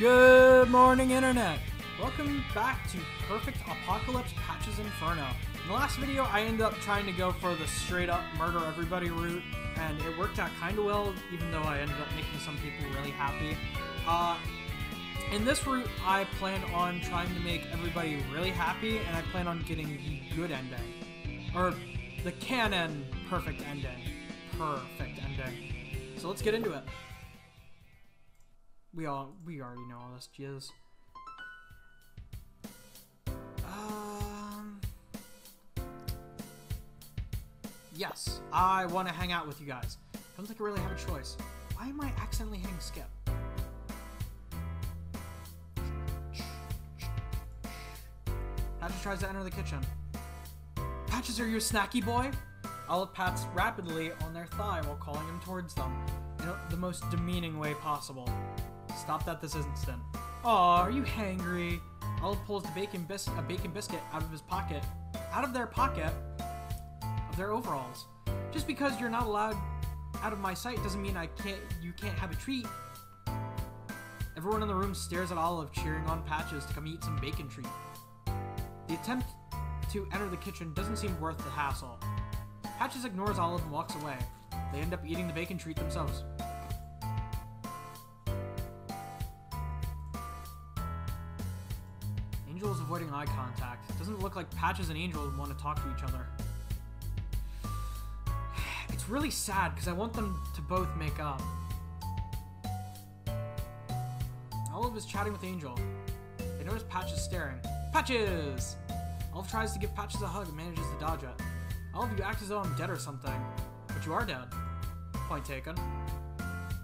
Good morning, Internet! Welcome back to Purrfect Apawcalypse Patches Infurno. In the last video, I ended up trying to go for the straight up murder everybody route, and it worked out kind of well, even though I ended up making some people really happy. Uh, in this route, I plan on trying to make everybody really happy, and I plan on getting the good ending. Or the canon perfect ending. Perfect ending. So let's get into it. We all we already know all this jizz. Um Yes, I want to hang out with you guys. Don't think I really have a choice. Why am I accidentally hitting skip? Patches tries to enter the kitchen. Patches, are you a snacky boy? Olive pats rapidly on their thigh while calling him towards them in the most demeaning way possible. Stop that this instant. Aw, are you hangry? Olive pulls the bacon bis- a bacon biscuit out of his pocket, out of their pocket, of their overalls. Just because you're not allowed out of my sight doesn't mean I can't. You can't have a treat. Everyone in the room stares at Olive, cheering on Patches to come eat some bacon treat. The attempt to enter the kitchen doesn't seem worth the hassle. Patches ignores Olive and walks away. They end up eating the bacon treat themselves. Angel is avoiding eye contact. Doesn't look like Patches and Angel want to talk to each other. It's really sad because I want them to both make up. Olive is chatting with Angel. They notice Patches staring. Patches! Olive tries to give Patches a hug and manages to dodge it. Olive, you act as though I'm dead or something. But you are dead. Point taken.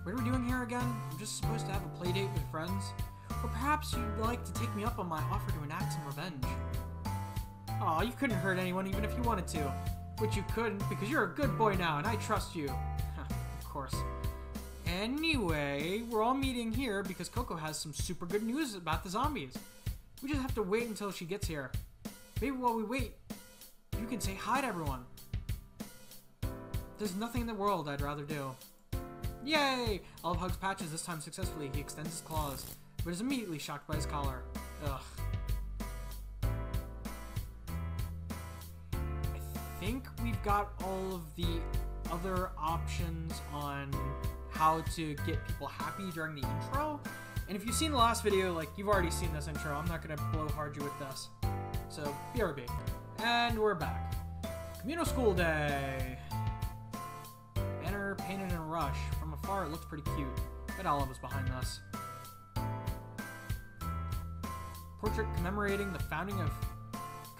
What are we doing here again? I'm just supposed to have a play date with friends? Or perhaps you'd like to take me up on my offer to enact some revenge. Aw, you couldn't hurt anyone even if you wanted to. Which you couldn't, because you're a good boy now, and I trust you. of course. Anyway, we're all meeting here because Coco has some super good news about the zombies. We just have to wait until she gets here. Maybe while we wait, you can say hi to everyone. There's nothing in the world I'd rather do. Yay! Olive hugs Patches, this time successfully. He extends his claws, but is immediately shocked by his collar. Ugh. I think we've got all of the other options on how to get people happy during the intro. And if you've seen the last video, like, you've already seen this intro. I'm not gonna blowhard you with this. So, BRB. And we're back. Communal School Day. Banner painted in rush. From afar, it looks pretty cute. Bet Olive was behind this. Portrait commemorating the founding of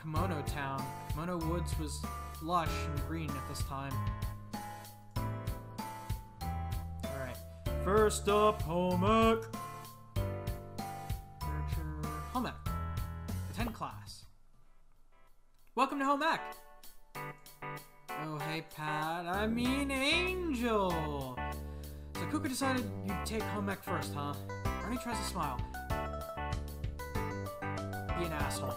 Kimono Town. Kimono Woods was lush and green at this time. Alright. First up. Nurture. Home. Attend class. Welcome to home ec. Oh, hey, Pat. I mean, Angel. So Coco decided you'd take home ec first, huh? Ernie tries to smile. Asshole.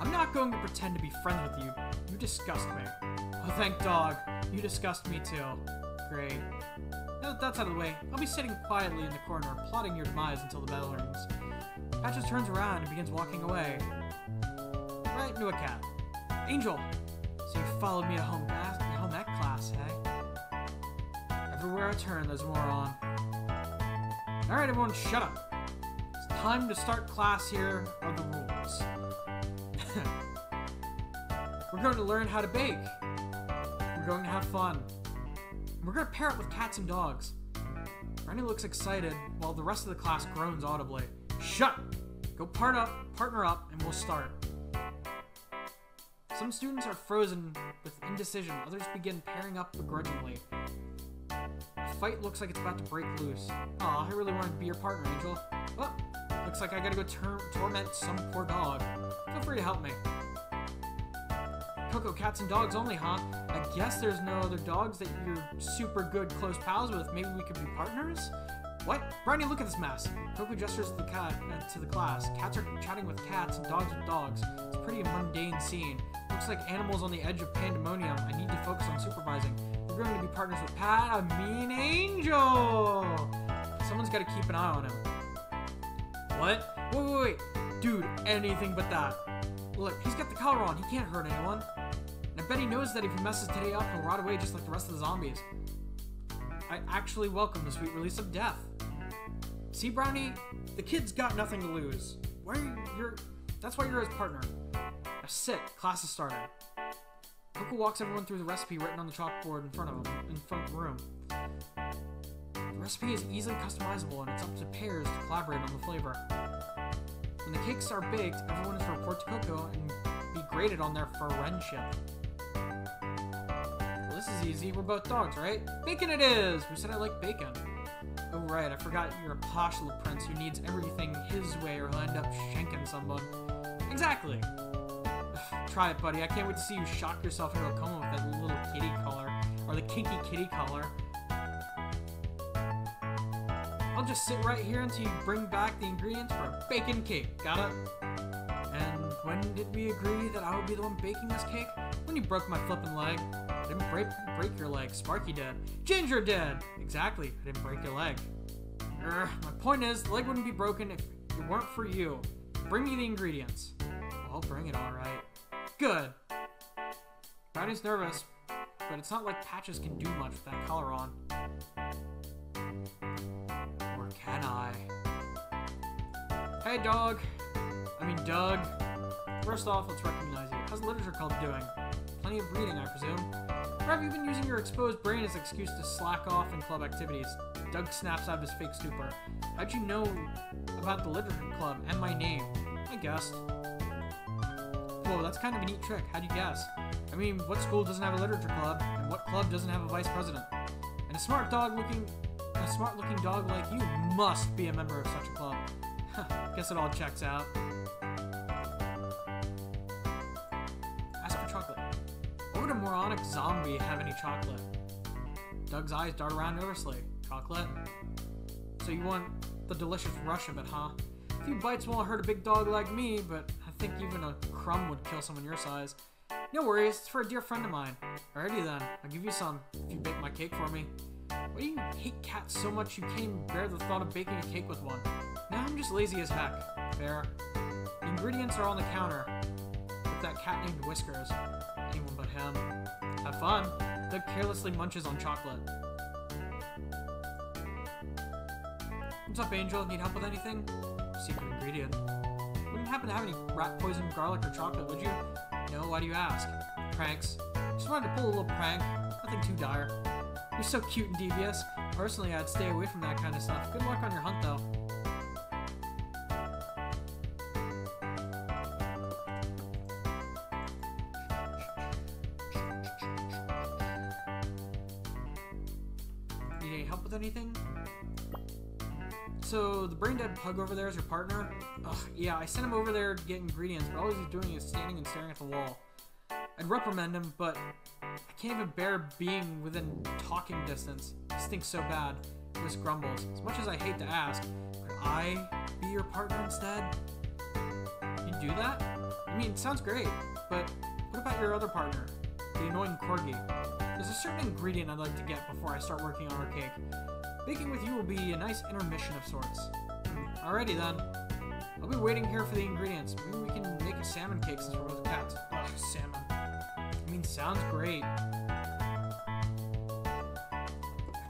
I'm not going to pretend to be friends with you. You disgust me. Oh, thank dog. You disgust me too. Great. Now that that's out of the way, I'll be sitting quietly in the corner, plotting your demise until the bell rings. Patches turns around and begins walking away. Right into a cat. Angel! So you followed me to home, class, home ec class, hey? Everywhere I turn, there's more on. Alright, everyone, shut up. It's time to start class here the rules. We're going to learn how to bake. We're going to have fun. We're going to pair up with cats and dogs. Rennie looks excited while the rest of the class groans audibly. Shut! Go part up, partner up, and we'll start. Some students are frozen with indecision, others begin pairing up begrudgingly. The fight looks like it's about to break loose. Aw, I really wanted to be your partner, Angel. Oh, looks like I gotta go torment some poor dog. Feel free to help me. Coco, cats and dogs only, huh? I guess there's no other dogs that you're super good close pals with. Maybe we could be partners? What? Brownie, look at this mess. Coco gestures to the cat uh, to the class. Cats are chatting with cats and dogs with dogs. It's a pretty mundane scene. Looks like animals on the edge of pandemonium. I need to focus on supervising. We're going to be partners with Pat, a mean angel. Someone's got to keep an eye on him. What? Wait, wait, wait. Dude, anything but that. Look, he's got the collar on. He can't hurt anyone. And I bet he knows that if he messes today up, he'll rot away just like the rest of the zombies. I actually welcome the sweet release of death. See, Brownie? The kid's got nothing to lose. Why you, you're... That's why you're his partner. Now sit. Class is starting. Coco walks everyone through the recipe written on the chalkboard in front of him, in front of the room. The recipe is easily customizable and it's up to pairs to collaborate on the flavor. When the cakes are baked, everyone is to report to Coco and be graded on their friendship. Well, this is easy. We're both dogs, right? Bacon it is! Who said I like bacon? Oh, right. I forgot you're a posh little prince who needs everything his way or he'll end up shanking someone. Exactly. Try it, buddy. I can't wait to see you shock yourself into a coma with that little kitty collar. Or the kinky kitty collar. I'll just sit right here until you bring back the ingredients for a bacon cake. Got it? And when did we agree that I would be the one baking this cake? When you broke my flippin' leg. I didn't break, break your leg. Sparky did. Ginger did! Exactly. I didn't break your leg. Urgh, my point is, the leg wouldn't be broken if it weren't for you. Bring me the ingredients. I'll bring it alright. Good. Brownie's nervous, but it's not like Patches can do much with that collar on. I? Hey, dog. I mean, Doug. First off, let's recognize you. How's literature club doing? Plenty of reading, I presume. Or have you been using your exposed brain as an excuse to slack off in club activities? Doug snaps out of his fake stupor. How'd you know about the literature club and my name? I guessed. Whoa, that's kind of a neat trick. How'd you guess? I mean, what school doesn't have a literature club, and what club doesn't have a vice president? And a smart dog looking, a smart looking dog like you must be a member of such a club. Guess it all checks out. Ask for chocolate. What would a moronic zombie have any chocolate? Doug's eyes dart around nervously. Chocolate? So you want the delicious rush of it, huh? A few bites won't hurt a big dog like me, but I think even a crumb would kill someone your size. No worries, it's for a dear friend of mine. Alrighty then, I'll give you some if you bake my cake for me. Why do you hate cats so much you can't even bear the thought of baking a cake with one? Now I'm just lazy as heck. Fair. The ingredients are on the counter. With that cat named Whiskers. Anyone but him. Have fun. Doug carelessly munches on chocolate. What's up, Angel? Need help with anything? Secret ingredient. Wouldn't happen to have any rat poison, garlic, or chocolate, would you? No, why do you ask? Pranks. Just wanted to pull a little prank. Nothing too dire. You're so cute and devious. Personally, I'd stay away from that kind of stuff. Good luck on your hunt, though. Need any help with anything? So, the brain dead pug over there is your partner? Ugh, yeah, I sent him over there to get ingredients, but all he's doing is standing and staring at the wall. I'd reprimand him, but I can't even bear being within talking distance. This stinks so bad. This grumbles. As much as I hate to ask, could I be your partner instead? You do that? I mean, it sounds great, but what about your other partner? The annoying corgi. There's a certain ingredient I'd like to get before I start working on our cake. Baking with you will be a nice intermission of sorts. Alrighty then. I'll be waiting here for the ingredients. Maybe we can make a salmon cake since we're both cats. Oh, salmon. Mean, sounds great.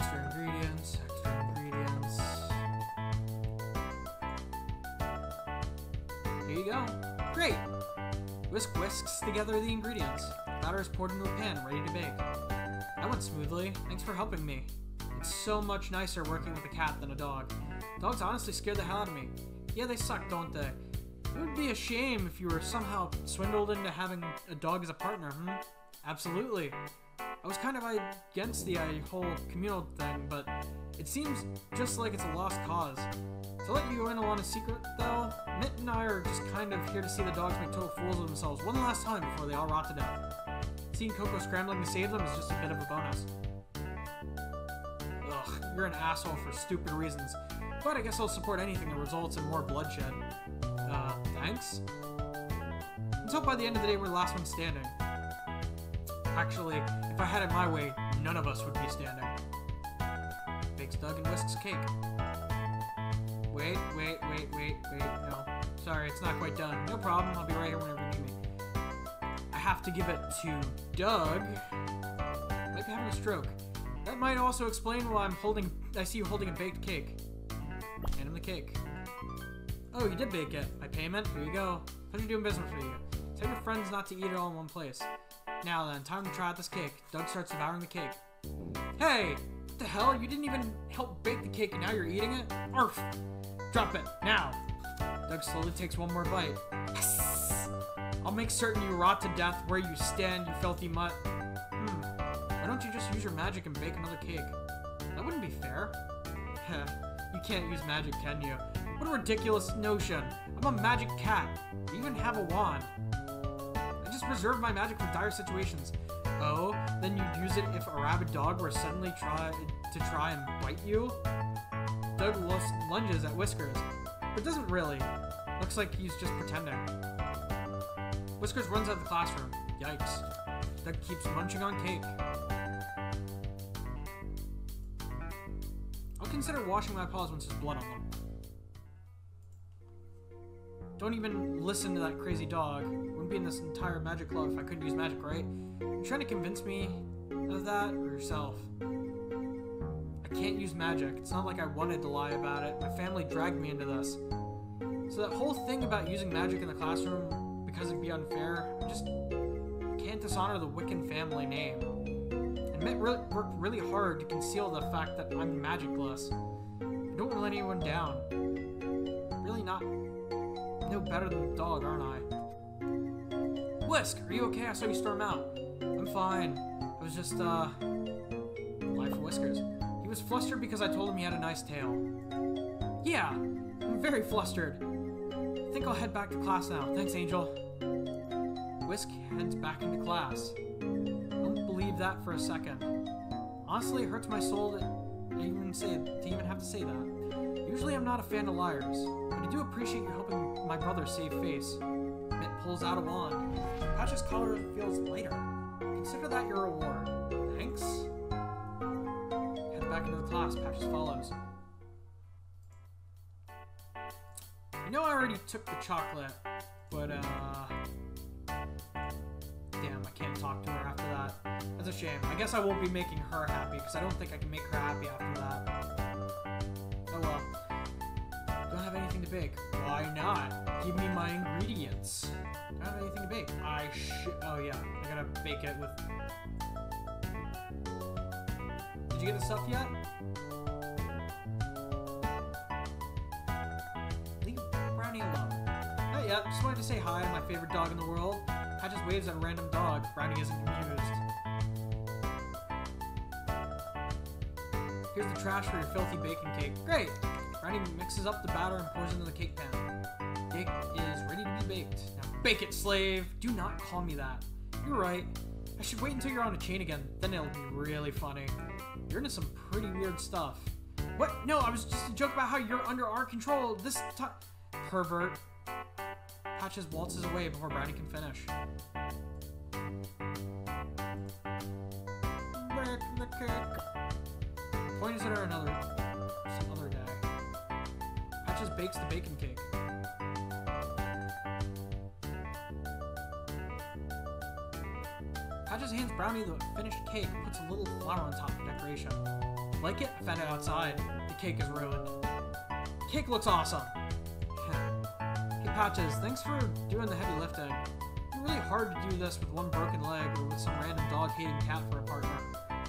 Extra ingredients, extra ingredients. Here you go. Great! Whisk whisks together the ingredients. Batter is poured into a pan, ready to bake. That went smoothly. Thanks for helping me. It's so much nicer working with a cat than a dog. Dogs honestly scare the hell out of me. Yeah, they suck, don't they? It would be a shame if you were somehow swindled into having a dog as a partner, hmm? Absolutely. I was kind of against the uh, whole communal thing, but it seems just like it's a lost cause. To let you in on a secret, though, Mitt and I are just kind of here to see the dogs make total fools of themselves one last time before they all rot to death. Seeing Coco scrambling to save them is just a bit of a bonus. Ugh, you're an asshole for stupid reasons. But I guess I'll support anything that results in more bloodshed. Uh, thanks? Let's hope by the end of the day we're the last one standing. Actually, if I had it my way, none of us would be standing. Bakes Doug and Whisk's cake. Wait, wait, wait, wait, wait. no. Sorry, it's not quite done. No problem. I'll be right here whenever you need me. I have to give it to Doug. Might be having a stroke. That might also explain why I'm holding. I see you holding a baked cake. Hand him the cake. Oh, you did bake it. My payment? Here you go. Pleasure doing business with you. Tell your friends not to eat it all in one place. Now then, time to try out this cake. Doug starts devouring the cake. Hey! What the hell? You didn't even help bake the cake and now you're eating it? Arf! Drop it, now! Doug slowly takes one more bite. Yes! I'll make certain you rot to death where you stand, you filthy mutt. Hmm. Why don't you just use your magic and bake another cake? That wouldn't be fair. Heh. You can't use magic, can you? What a ridiculous notion. I'm a magic cat. I even have a wand. I just reserve my magic for dire situations. Oh, then you'd use it if a rabid dog were suddenly try to try and bite you? Doug lunges at Whiskers, but doesn't really. Looks like he's just pretending. Whiskers runs out of the classroom. Yikes. Doug keeps munching on cake. I'll consider washing my paws once there's blood on them. Don't even listen to that crazy dog. Wouldn't be in this entire magic club if I couldn't use magic, right? You're trying to convince me of that, or yourself? I can't use magic. It's not like I wanted to lie about it. My family dragged me into this. So that whole thing about using magic in the classroom because it'd be unfair, I just can't dishonor the Wiccan family name. And re worked really hard to conceal the fact that I'm magicless. I don't let anyone down. Really not no better than a dog, aren't I? Whisk, are you okay? I saw you storm out. I'm fine. It was just, uh... Life Whiskers. He was flustered because I told him he had a nice tail. Yeah, I'm very flustered. I think I'll head back to class now. Thanks, Angel. Whisk heads back into class. Believe that for a second. Honestly, it hurts my soul to even say to even have to say that. Usually I'm not a fan of liars, but I do appreciate you helping my brother save face. Mitt pulls out a wand. Patch's collar feels lighter. Consider that your reward. Thanks. Head back into the class. Patches follows. You know I already took the chocolate, but uh... Can't talk to her after that. That's a shame. I guess I won't be making her happy, because I don't think I can make her happy after that. Oh well. Don't have anything to bake. Why not? Give me my ingredients. Don't have anything to bake. I sh- Oh yeah, I gotta bake it with... Did you get the stuff yet? Leave Brownie alone. Not yet. Just wanted to say hi to my favorite dog in the world. I just waves at a random dog. Brownie isn't amused. Here's the trash for your filthy baking cake. Great! Brownie mixes up the batter and pours into the cake pan. Cake is ready to be baked. Now bake it, slave! Do not call me that. You're right. I should wait until you're on a chain again, then it'll be really funny. You're into some pretty weird stuff. What? No, I was just a joke about how you're under our control this time. Pervert. Patches waltzes away before Brownie can finish. Break the cake. Point is at her another, some other day. Patches bakes the bacon cake. Patches hands Brownie the finished cake and puts a little flower on top for decoration. Like it? Found it outside. The cake is ruined. Cake looks awesome! Patches, thanks for doing the heavy lifting. It's really hard to do this with one broken leg or with some random dog-hating cat for a partner.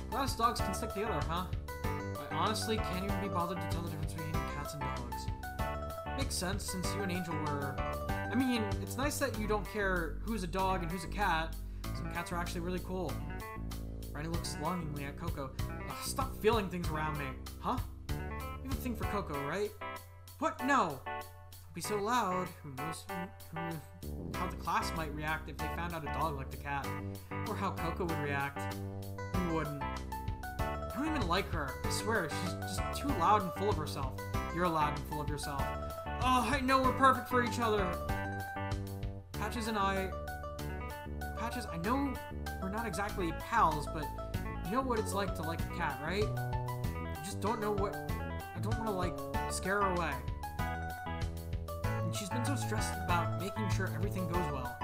Glad us dogs can stick together, huh? I honestly can't even be bothered to tell the difference between cats and dogs. Makes sense since you and Angel were... I mean, it's nice that you don't care who's a dog and who's a cat. Some cats are actually really cool. Brownie looks longingly at Coco. Ugh, stop feeling things around me. Huh? You have a thing for Coco, right? What? No! Be so loud. How the class might react if they found out a dog liked a cat. Or how Coco would react. Who wouldn't? I don't even like her. I swear, she's just too loud and full of herself. You're loud and full of yourself. Oh, I know we're perfect for each other. Patches and I... Patches, I know we're not exactly pals, but you know what it's like to like a cat, right? I just don't know what... I don't want to, like, scare her away. She's been so stressed about making sure everything goes well.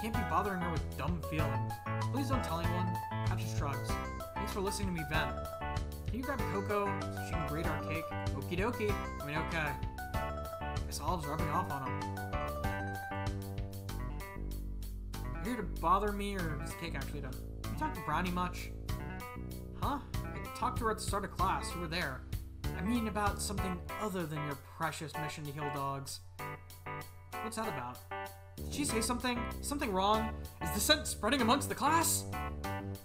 Can't be bothering her with dumb feelings. Please don't tell anyone. Patches shrugs. Thanks for listening to me vent. Can you grab Coco so she can grate our cake? Okie dokie. I mean, okay. Guess Olive's rubbing off on him. You here to bother me, or is the cake actually done? You talk to Brownie much? Huh? I talked to her at the start of class. You were there. I mean about something other than your precious mission to heal dogs. What's that about? Did she say something? Something wrong? Is dissent spreading amongst the class?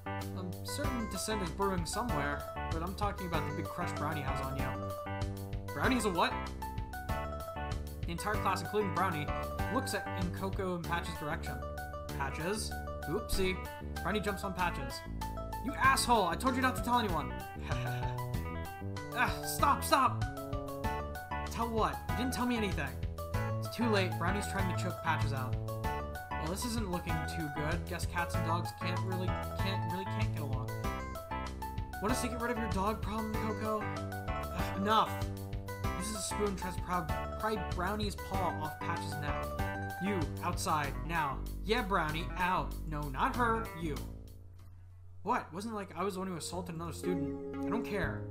I'm certain dissent is brewing somewhere, but I'm talking about the big crush Brownie has on you. Brownie's a what? The entire class, including Brownie, looks at in Coco and Patch's direction. Patches? Oopsie. Brownie jumps on Patches. You asshole! I told you not to tell anyone! stop, stop! Tell what? You didn't tell me anything. It's too late. Brownie's trying to choke Patches out. Well, this isn't looking too good. Guess cats and dogs can't really, can't, really can't get along. Want us to get rid of your dog problem, Coco? Ugh, enough! Uses a spoon, tries to pry Brownie's paw off Patch's neck. You, outside, now. Yeah, Brownie, out. No, not her, you. What? Wasn't like I was the one who assaulted another student. I don't care.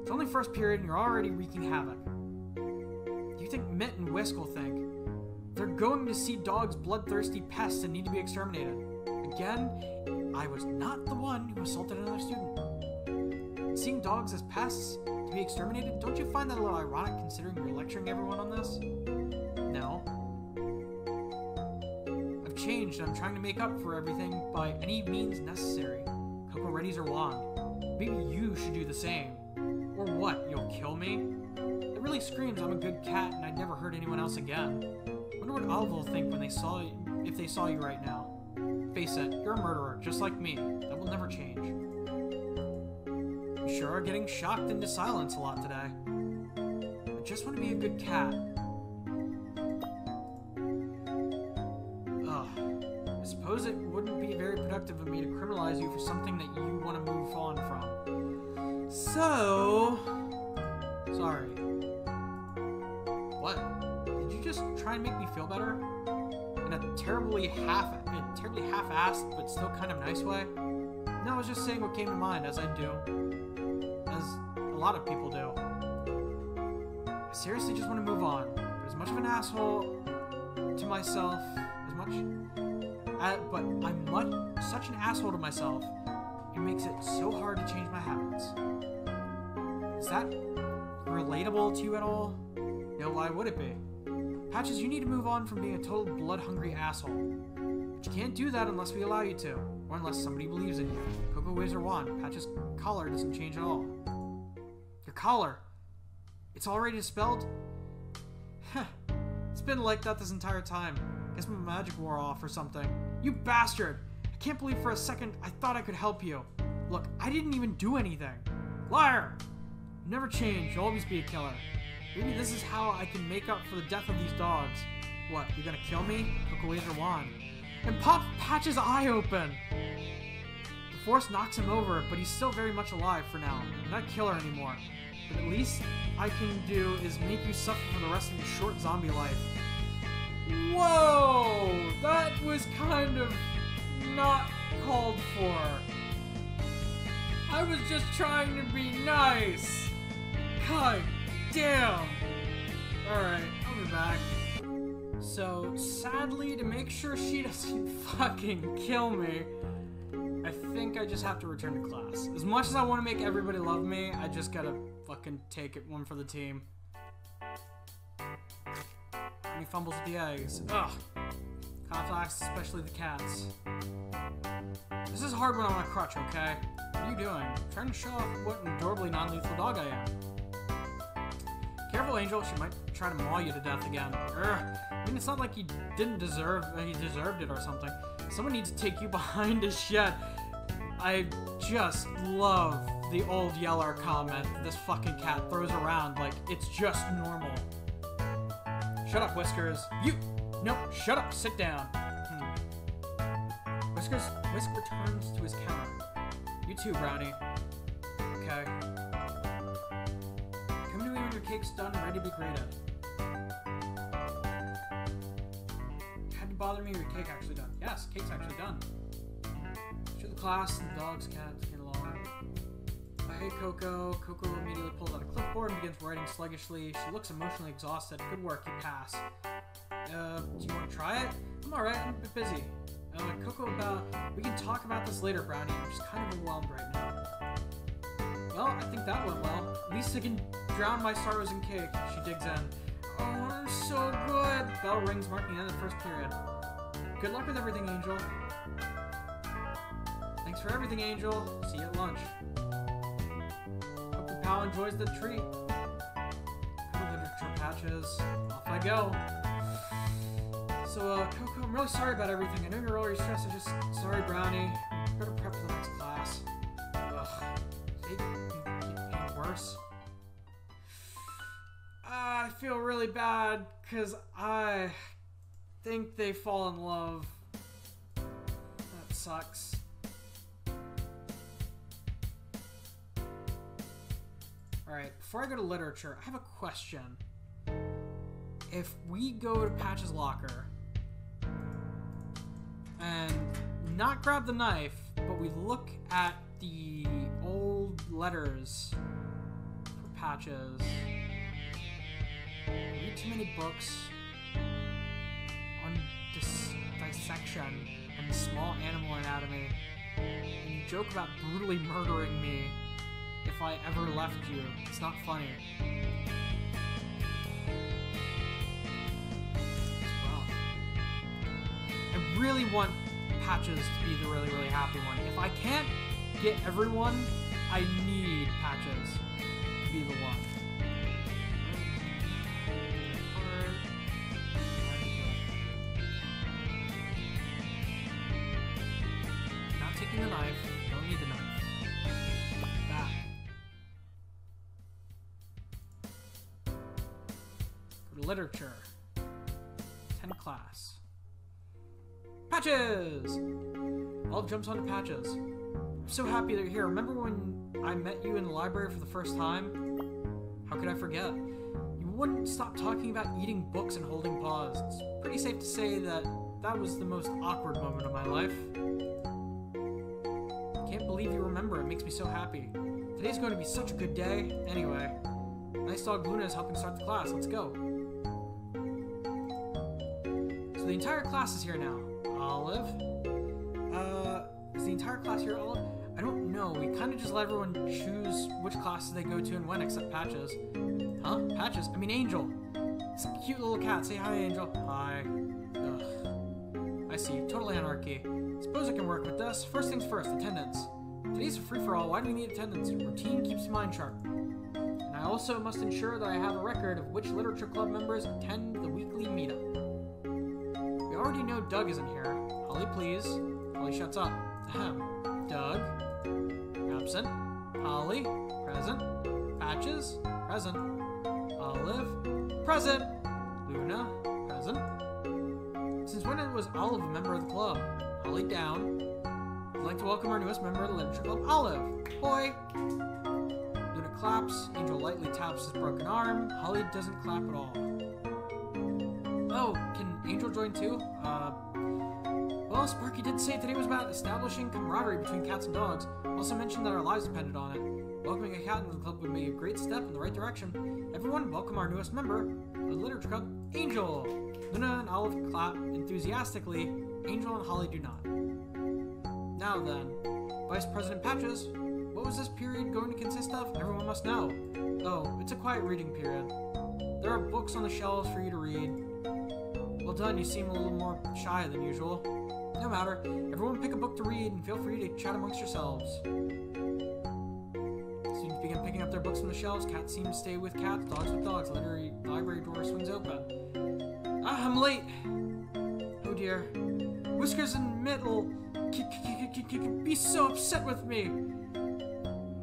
It's only first period and you're already wreaking havoc. Do you think Mitt and Whisk will think? They're going to see dogs bloodthirsty pests and need to be exterminated. Again, I was not the one who assaulted another student. Seeing dogs as pests to be exterminated, don't you find that a little ironic considering you're lecturing everyone on this? No. I've changed and I'm trying to make up for everything by any means necessary. Readies her wand. Maybe you should do the same. Or what, you'll kill me? It really screams I'm a good cat and I'd never hurt anyone else again. Wonder what Olive will think when they saw you, if they saw you right now. Face it, you're a murderer, just like me. That will never change. You sure are getting shocked into silence a lot today. I just want to be a good cat. Better? In a terribly half, in a terribly half-assed, but still kind of nice way? No, I was just saying what came to mind, as I do. As a lot of people do. I seriously just want to move on. But as much of an asshole to myself, as much... But I'm much, such an asshole to myself, it makes it so hard to change my habits. Is that relatable to you at all? No, why would it be? Patches, you need to move on from being a total blood-hungry asshole. But you can't do that unless we allow you to, or unless somebody believes in you. Coco waves her wand. Patches' collar doesn't change at all. Your collar? It's already dispelled? Heh. it's been like that this entire time. Guess my magic wore off or something. You bastard! I can't believe for a second I thought I could help you. Look, I didn't even do anything. Liar! You never change, you'll always be a killer. Maybe this is how I can make up for the death of these dogs. What, you're gonna kill me? Coco waves her wand. And pop Patch's eye open! The force knocks him over, but he's still very much alive for now. I'm not a killer anymore. But at least I can do is make you suffer for the rest of your short zombie life. Whoa! That was kind of not called for. I was just trying to be nice. God damn. Alright, I'll be back. So, sadly, to make sure she doesn't fucking kill me, I think I just have to return to class. As much as I want to make everybody love me, I just gotta fucking take it one for the team. And he fumbles with the eggs. Ugh. Conflicts, especially the cats. This is hard when I'm on a crutch, okay? What are you doing? I'm trying to show off what an adorably non-lethal dog I am. Careful, Angel. She might try to maul you to death again. Urgh. I mean, it's not like he didn't deserve, uh, he deserved it or something. Someone needs to take you behind his shed. I just love the old Yeller comment this fucking cat throws around like it's just normal. Shut up, Whiskers. You! Nope, shut up, sit down. Hmm. Whiskers, Whisk returns to his counter. You too, Brownie. Okay. Cake's done ready to be grated. Had to bother me? Your cake actually done? Yes, cake's actually done. To the class, the dogs, cats, get along. I hate Coco. Coco immediately pulls out a clipboard and begins writing sluggishly. She looks emotionally exhausted. Good work, you pass. Uh, do you want to try it? I'm alright, I'm a bit busy. Uh, Coco, about we can talk about this later, Brownie. I'm just kind of overwhelmed right now. Well, I think that went well. I can drown my sorrows in cake. She digs in. Oh, so good! Bell rings, marking the end of the first period. Good luck with everything, Angel. Thanks for everything, Angel. See you at lunch. Hope your pal enjoys the treat. Literature patches. Off I go. So, uh, Coco, I'm really sorry about everything. I know you're already stressed. I'm just sorry, Brownie. Better prep for the next class. It worse. I feel really bad because I think they fall in love. That sucks. Alright, before I go to literature, I have a question. If we go to Patch's locker and not grab the knife, but we look at the letters for Patches, read too many books on dis- dissection and small animal anatomy, and you joke about brutally murdering me if I ever left you. It's not funny. I really want Patches to be the really, really happy one. If I can't get everyone, I need Patches to be the one. Not taking the knife. Don't need the knife. To literature. 10 class. Patches! All jumps onto Patches. I'm so happy that you're here. Remember when I met you in the library for the first time? How could I forget? You wouldn't stop talking about eating books and holding paws. It's pretty safe to say that that was the most awkward moment of my life. Can't believe you remember. It makes me so happy. Today's going to be such a good day. Anyway, nice dog Luna is helping start the class. Let's go. So the entire class is here now. Olive. Uh, is the entire class here, Olive? I don't know. We kind of just let everyone choose which classes they go to and when, except Patches. Huh? Patches? I mean Angel. It's a cute little cat. Say hi, Angel. Hi. Ugh. I see. Total anarchy. Suppose I can work with this. First things first, attendance. Today's a free-for-all. Why do we need attendance? Routine keeps mind sharp. And I also must ensure that I have a record of which literature club members attend the weekly meetup. We already know Doug isn't here. Holly, please. Holly shuts up. Ahem. Doug. Absent. Holly. Present. Patches. Present. Olive. Present. Luna. Present. Since when was Olive a member of the club? Holly down. I'd like to welcome our newest member of the Literature Club, Olive. Boy. Luna claps. Angel lightly taps his broken arm. Holly doesn't clap at all. Oh, can Angel join too? Uh, well, Sparky did say today was about establishing camaraderie between cats and dogs. Also mentioned that our lives depended on it. Welcoming a cat into the club would be a great step in the right direction. Everyone, welcome our newest member the Literature Club, Angel. Luna and Olive clap enthusiastically. Angel and Holly do not. Now then, Vice President Patches, what was this period going to consist of? Everyone must know. Oh, it's a quiet reading period. There are books on the shelves for you to read. Well done, you seem a little more shy than usual. No matter, everyone pick a book to read and feel free to chat amongst yourselves. Students begin picking up their books from the shelves. Cats seem to stay with cats, dogs with dogs. Library, library door swings open. Ah, I'm late. Oh dear. Whiskers and Middle be so upset with me.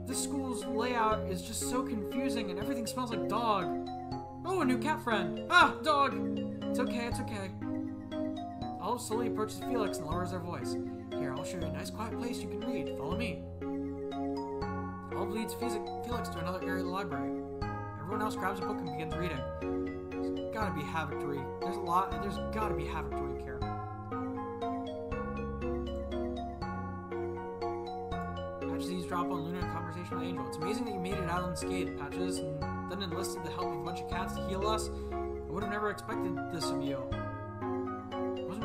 This school's layout is just so confusing and everything smells like dog. Oh, a new cat friend. Ah, dog. It's okay, it's okay. Oh, Olive slowly approaches Felix and lowers her voice. Here, I'll show you a nice quiet place you can read. Follow me. Olive leads Felix to another area of the library. Everyone else grabs a book and begins reading. There's gotta be havoc to read. There's a lot, there's gotta be havoc to read here. Patches drop on Luna in conversation with Angel. It's amazing that you made it out unscathed, Patches, and then enlisted the help of a bunch of cats to heal us. I would have never expected this of you.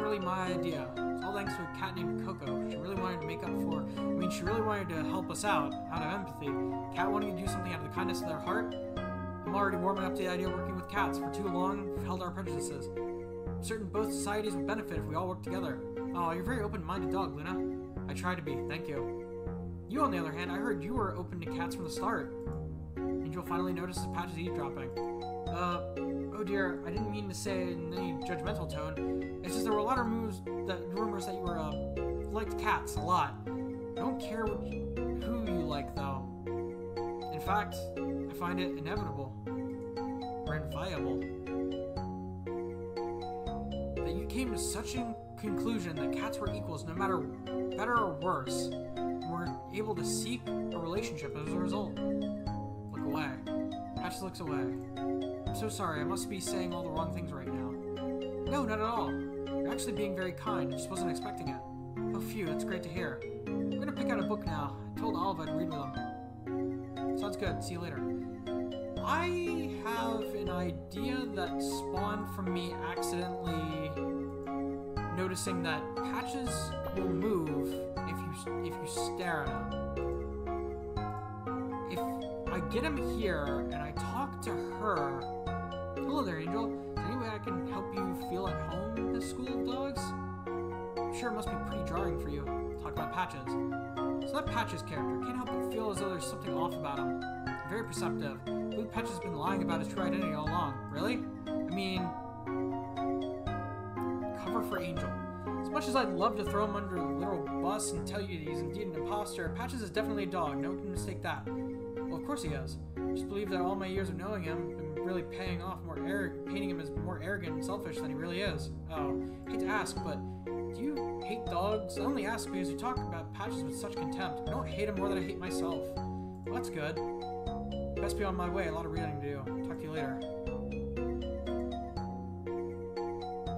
Really my idea. It's all thanks to a cat named Coco. She really wanted to make up for. I mean, she really wanted to help us out, out of empathy. Cat wanting to do something out of the kindness of their heart. I'm already warming up to the idea of working with cats. For too long, we've held our prejudices. I'm certain both societies would benefit if we all worked together. Oh, you're a very open-minded dog, Luna. I try to be, thank you. You, on the other hand, I heard you were open to cats from the start. Angel finally notices Patches eavesdropping. Uh, oh dear, I didn't mean to say in any judgmental tone. It's just there were a lot of rumors that, rumors that you were, uh, liked cats a lot. I don't care you, who you like, though. In fact, I find it inevitable. Or inviable, That you came to such a conclusion that cats were equals no matter better or worse, and were able to seek a relationship as a result. Look away. Patch looks away. I'm so sorry, I must be saying all the wrong things right now. No, not at all. You're actually being very kind, I just wasn't expecting it. Oh phew, that's great to hear. I'm gonna pick out a book now. I told Olive I'd read with him. Sounds good, see you later. I have an idea that spawned from me accidentally noticing that patches will move if you if you stare at him. If I get him here and I talk to her, hello there, Angel. Is there any way I can help you feel at home in this school of dogs? I'm sure it must be pretty jarring for you. To talk about patches. So that patches character can't help but feel as though there's something off about him. Very perceptive. Blue Patches has been lying about his true identity all along. Really? I mean, cover for Angel. As much as I'd love to throw him under a literal bus and tell you that he's indeed an imposter, Patches is definitely a dog. No one can mistake that. Well, of course he is. I just believe that all my years of knowing him really paying off more arrogant, painting him as more arrogant and selfish than he really is. Oh, hate to ask, but do you hate dogs? I only ask because you talk about Patches with such contempt. I don't hate him more than I hate myself. Well, that's good. Best be on my way. A lot of reading to do. Talk to you later.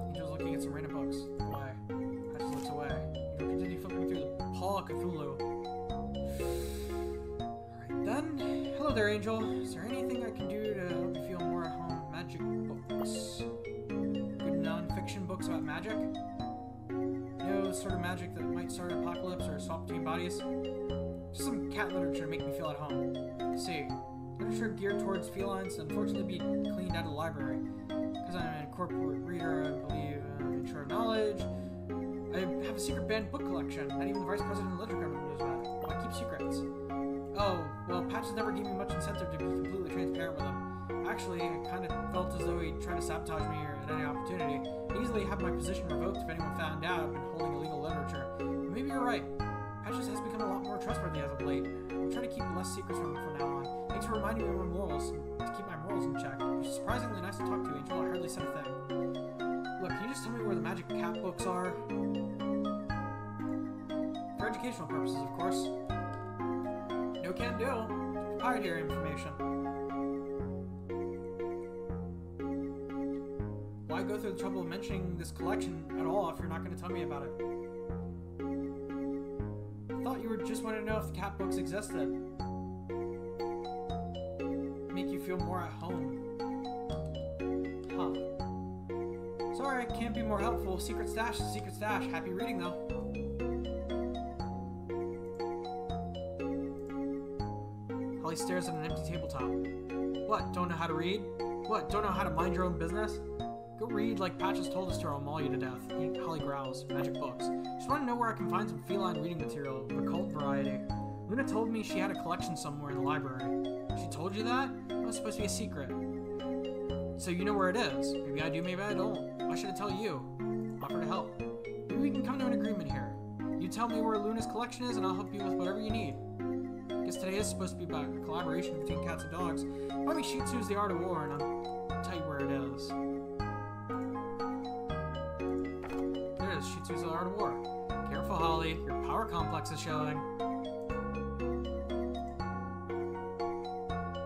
Angel's looking at some random books. Away. Patches looks away. Angel continue flipping through the Paul Cthulhu. Alright then. Hello there, Angel. Is there anything I can do to books. Good non-fiction books about magic? Know, sort of magic that might start an apocalypse or swap between bodies? Just some cat literature to make me feel at home. I see. Literature geared towards felines unfortunately be cleaned out of the library. Because I'm a corporate reader, I believe uh, in short knowledge. I have a secret banned book collection. Not even the vice president of the literature knows that. I keep secrets. Oh, well, Patches never gave me much incentive to be completely transparent with him. Actually, I kind of felt as though he'd try to sabotage me at any opportunity. Easily have my position revoked if anyone found out I've been holding illegal literature. But maybe you're right. Patches has become a lot more trustworthy as of late. I'm trying to keep less secrets from him from now on. Thanks for reminding me of my morals, to keep my morals in check. You're surprisingly nice to talk to, Angel. I hardly said a thing. Look, can you just tell me where the magic cat books are? For educational purposes, of course. No can do. Proprietary information. Go through the trouble of mentioning this collection at all if you're not going to tell me about it? I thought you were just wanting to know if the cat books existed. Make you feel more at home. Huh. Sorry, I can't be more helpful. Secret stash is secret stash. Happy reading, though. Holly stares at an empty tabletop. What, don't know how to read? What, don't know how to mind your own business? Go read like Patches told us to or I'll maul you to death. Holly growls. Magic books. Just want to know where I can find some feline reading material, of occult variety. Luna told me she had a collection somewhere in the library. She told you that? That was supposed to be a secret. So you know where it is. Maybe I do, maybe I don't. Why should I tell you? Offer to help. Maybe we can come to an agreement here. You tell me where Luna's collection is and I'll help you with whatever you need. I guess today is supposed to be about a collaboration between cats and dogs. Maybe Shih Tzu's the art of war and I'll tell you where it is. It is, Shih Tzu's the art of war. Careful, Holly. Your power complex is showing.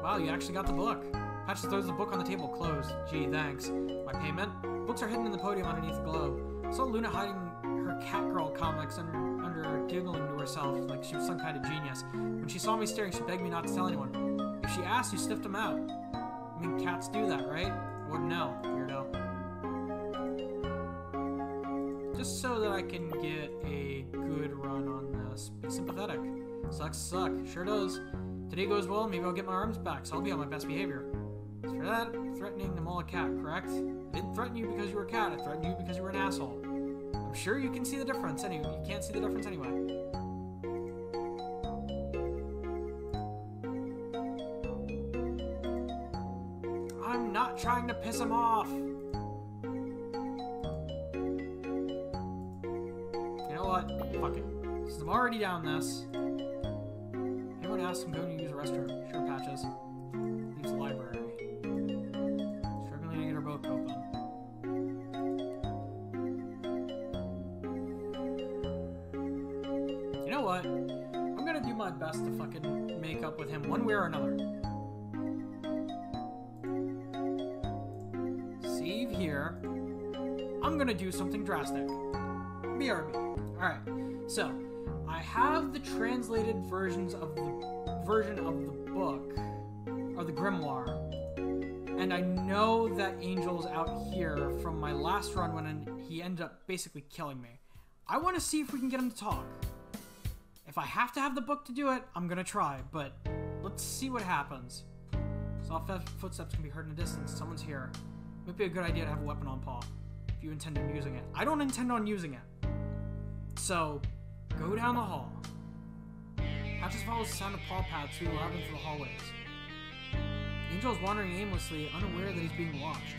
Wow, you actually got the book. Patches throws the book on the table, closed. Gee, thanks. My payment? Books are hidden in the podium underneath the globe. Saw Luna hiding her Catgirl comics under, under giggling to herself like she was some kind of genius. When she saw me staring, she begged me not to tell anyone. If she asked, you sniffed them out. I mean, cats do that, right? I wouldn't know, weirdo. Just so that I can get a good run on this. Be sympathetic. Sucks suck. Sure does. Today goes well, maybe I'll get my arms back, so I'll be on my best behavior. For that, threatening to maul a cat, correct? I didn't threaten you because you were a cat, I threatened you because you were an asshole. I'm sure you can see the difference anyway. You can't see the difference anyway. I'm not trying to piss him off. Fuck it. Since I'm already down this. Anyone ask him going to use a restroom? Sure, Patches. Leaves the library. Struggling to get her book open. You know what? I'm gonna do my best to fucking make up with him one way or another. Save here. I'm gonna do something drastic. BRB. Alright, so I have the translated versions of the version of the book, or the grimoire, and I know that Angel's out here from my last run when he ended up basically killing me. I want to see if we can get him to talk. If I have to have the book to do it, I'm gonna try, but let's see what happens. Soft footsteps can be heard in the distance. Someone's here. Might be a good idea to have a weapon on paw if you intend on using it. I don't intend on using it. So, go down the hall. Patches follows the sound of paw pads through the labyrinth of the hallways. Angel is wandering aimlessly, unaware that he's being watched.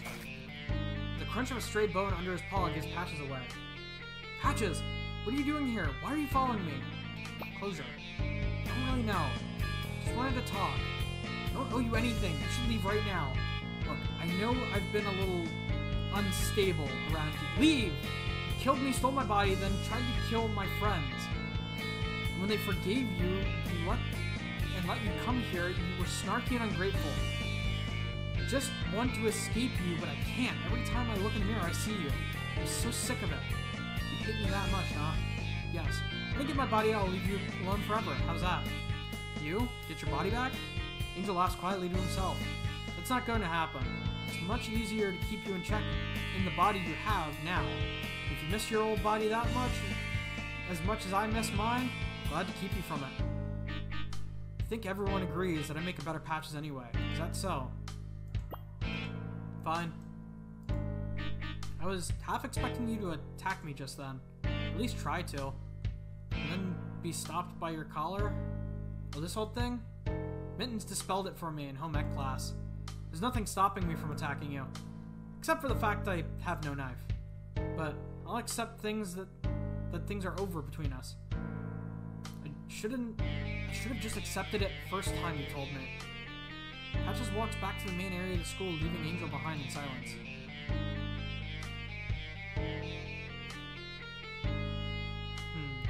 The crunch of a stray bone under his paw gives Patches away. Patches, what are you doing here? Why are you following me? Closure. I don't really know. Just wanted to talk. I don't owe you anything. You should leave right now. Look, I know I've been a little unstable around you. Leave! Killed me, stole my body, then tried to kill my friends. When they forgave you, you let, and let you come here, you were snarky and ungrateful. I just want to escape you, but I can't. Every time I look in the mirror, I see you. I'm so sick of it. You hate me that much, huh? Yes. When I get my body out, I'll leave you alone forever. How's that? You? Get your body back? Angel laughs quietly to himself. That's not going to happen. It's much easier to keep you in check in the body you have now. If you miss your old body that much, as much as I miss mine, glad to keep you from it. I think everyone agrees that I make a better patches anyway. Is that so? Fine. I was half expecting you to attack me just then. At least try to. And then be stopped by your collar? Well, this whole thing? Mittens dispelled it for me in home ec class. There's nothing stopping me from attacking you. Except for the fact I have no knife. But I'll accept things that that things are over between us. I shouldn't I should have just accepted it first time you told me. Patches walks back to the main area of the school, leaving Angel behind in silence. Hmm.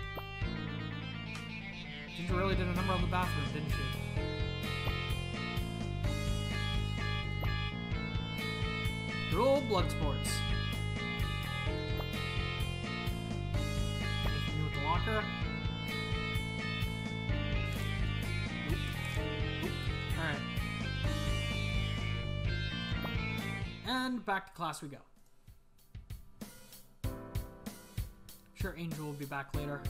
Ginger really did a number on the bathroom, didn't she? Good blood sports. Alright. And back to class we go. Sure, Angel will be back later.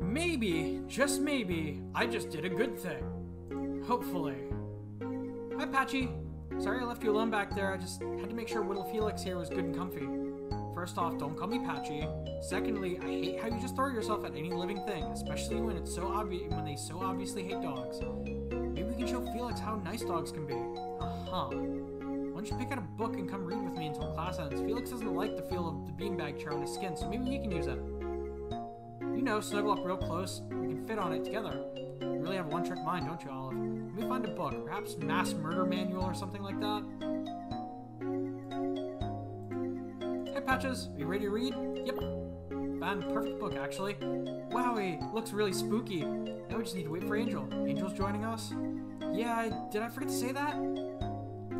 Maybe, just maybe, I just did a good thing. Hopefully. Hi, Patchy. Sorry I left you alone back there. I just had to make sure Whittle Felix here was good and comfy. First off, don't call me Patchy. Secondly, I hate how you just throw yourself at any living thing, especially when it's so obvious when they so obviously hate dogs. Maybe we can show Felix how nice dogs can be. Uh-huh. Why don't you pick out a book and come read with me until class ends? Felix doesn't like the feel of the beanbag chair on his skin, so maybe we can use it. You know, snuggle up real close. We can fit on it together. You really have one-trick mind, don't you, Olive? Let me find a book. Perhaps Mass Murder Manual or something like that? Hey, Patches. Are you ready to read? Yep. Found perfect book, actually. Wowie, looks really spooky. Now we just need to wait for Angel. Angel's joining us? Yeah, did I forget to say that?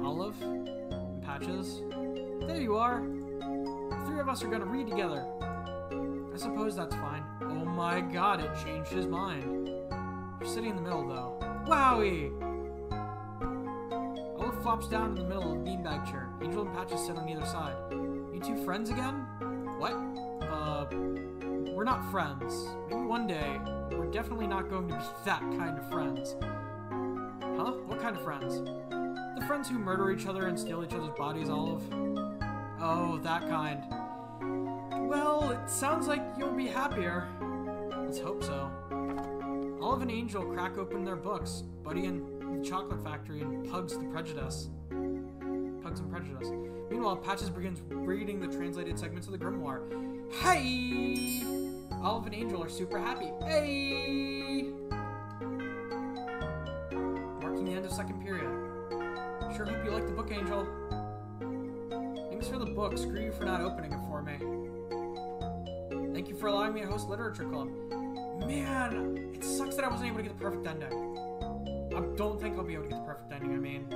Olive? Patches? There you are. The three of us are gonna read together. I suppose that's fine. Oh my god, it changed his mind. You're sitting in the middle, though. Wowie! Olive flops down in the middle of the beanbag chair. Angel and Patches sit on either side. You two friends again? What? Uh, we're not friends. Maybe one day. We're definitely not going to be that kind of friends. Huh? What kind of friends? The friends who murder each other and steal each other's bodies, Olive. Oh, that kind. Well, it sounds like you'll be happier. Let's hope so. Olive and Angel crack open their books, Buddy and the Chocolate Factory and Pugs the Prejudice. Pugs and Prejudice. Meanwhile, Patches begins reading the translated segments of the Grimoire. Hey! Olive and Angel are super happy. Hey! Marking the end of second period. Sure hope you like the book, Angel. Thanks for the book. Screw you for not opening it for me. Thank you for allowing me to host literature club. Man, it sucks that I wasn't able to get the perfect ending. I don't think I'll be able to get the perfect ending, I mean.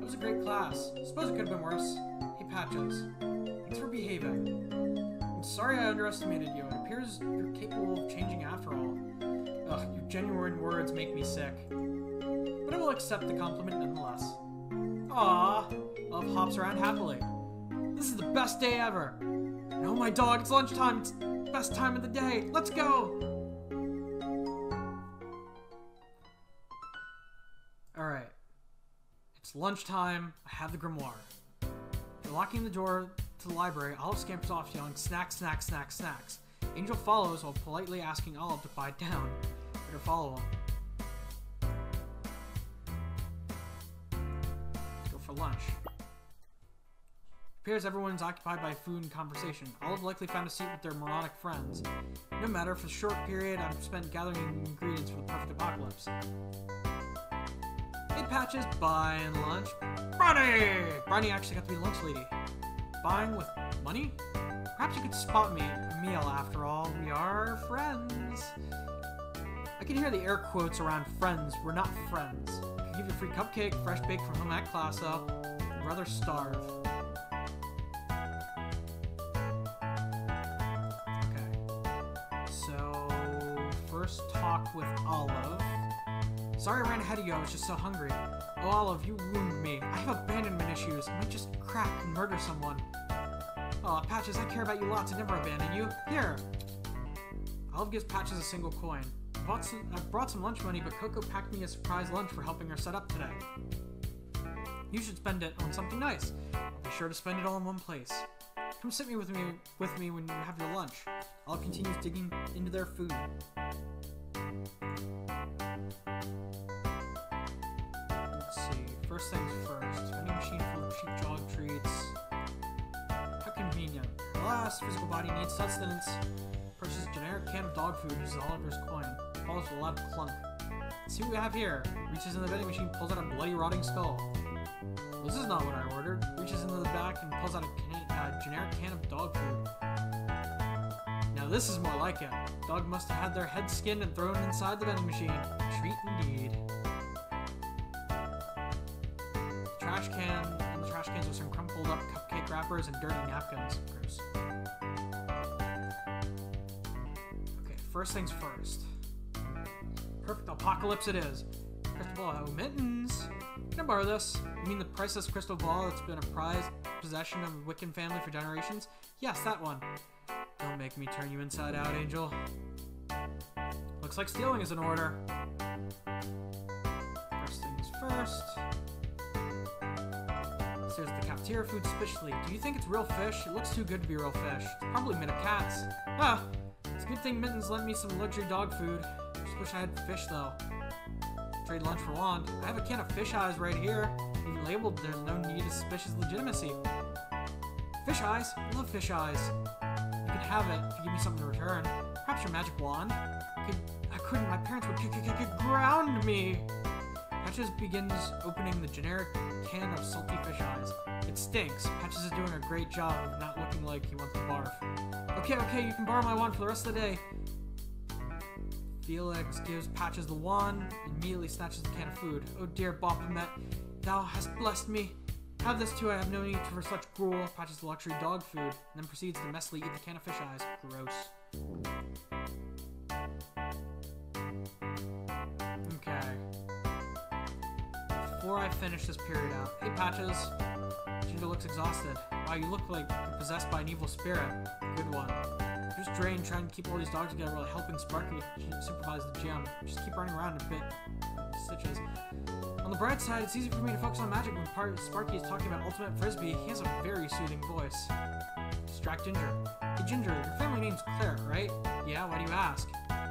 That was a great class. I Suppose it could have been worse. Hey, Patches. Thanks for behaving. I'm sorry I underestimated you. It appears you're capable of changing after all. Ugh, your genuine words make me sick. But I will accept the compliment nonetheless. Ah, Love hops around happily. This is the best day ever. No, my dog, it's lunchtime. It's best time of the day. Let's go. All right. It's lunchtime. I have the grimoire. They're locking the door to the library. Olive scampers off yelling, snacks, snacks, snacks, snacks. Angel follows while politely asking Olive to quiet down. Better follow him. Let's go for lunch. Appears everyone's occupied by food and conversation. All have likely found a seat with their moronic friends. No matter, for the short period I've spent gathering ingredients for the perfect apocalypse. Hey Patches, buying lunch. Brownie! Brownie actually got to be lunch lady. Buying with money? Perhaps you could spot me a meal after all. We are friends. I can hear the air quotes around friends. We're not friends. I could give you a free cupcake, fresh baked from home at class though. I'd rather starve. With Olive. Sorry I ran ahead of you, I was just so hungry. Oh, Olive, you ruined me. I have abandonment issues. I might just crack and murder someone. Oh, Patches, I care about you lots. I never abandon you. Here. Olive gives Patches a single coin. I brought some lunch money, but Coco packed me a surprise lunch for helping her set up today. You should spend it on something nice. Be sure to spend it all in one place. Come sit me with me with me when you have your lunch. Olive continues digging into their food. Physical body needs sustenance. Purchase generic can of dog food uses Oliver's coin. Follows a loud clunk. Let's see what we have here. Reaches in the vending machine, pulls out a bloody rotting skull. This is not what I ordered. Reaches into the back and pulls out a can- uh, generic can of dog food. Now this is more like it. Dog must have had their head skinned and thrown inside the vending machine. Treat indeed. Trash can and the trash cans with some crumpled up cupcake wrappers and dirty napkins. Gross. First things first. Perfect apocalypse it is. Crystal ball, oh, mittens. Can I borrow this? You mean the priceless crystal ball that's been a prized possession of the Wiccan family for generations? Yes, that one. Don't make me turn you inside out, Angel. Looks like stealing is in order. First things first. There's the cafeteria food suspiciously. Do you think it's real fish? It looks too good to be real fish. It's probably made of cats. Ah, good thing Mittens lent me some luxury dog food. Just wish I had fish though. Trade lunch for wand. I have a can of fish eyes right here. Even labeled, there's no need of suspicious legitimacy. Fish eyes? I love fish eyes. You can have it if you give me something in return. Perhaps your magic wand? I, could, couldn't. My parents would ground me. Patches begins opening the generic can of salty fish eyes. It stinks. Patches is doing a great job of not looking like he wants to barf. Okay, okay, you can borrow my wand for the rest of the day. Felix gives Patches the wand and immediately snatches the can of food. Oh dear, Baphomet, thou hast blessed me. Have this too, I have no need for such gruel. Patches the luxury dog food, and then proceeds to messily eat the can of fish eyes. Gross. Before I finish this period out, hey Patches. Ginger looks exhausted. Wow, you look like you're possessed by an evil spirit. Good one. Just Drain trying to keep all these dogs together while helping Sparky supervise the gym. Just keep running around a bit. Stitches. On the bright side, it's easy for me to focus on magic when part Sparky is talking about Ultimate Frisbee. He has a very soothing voice. Distract Ginger. Hey Ginger, your family name's Claire, right? Yeah, why do you ask?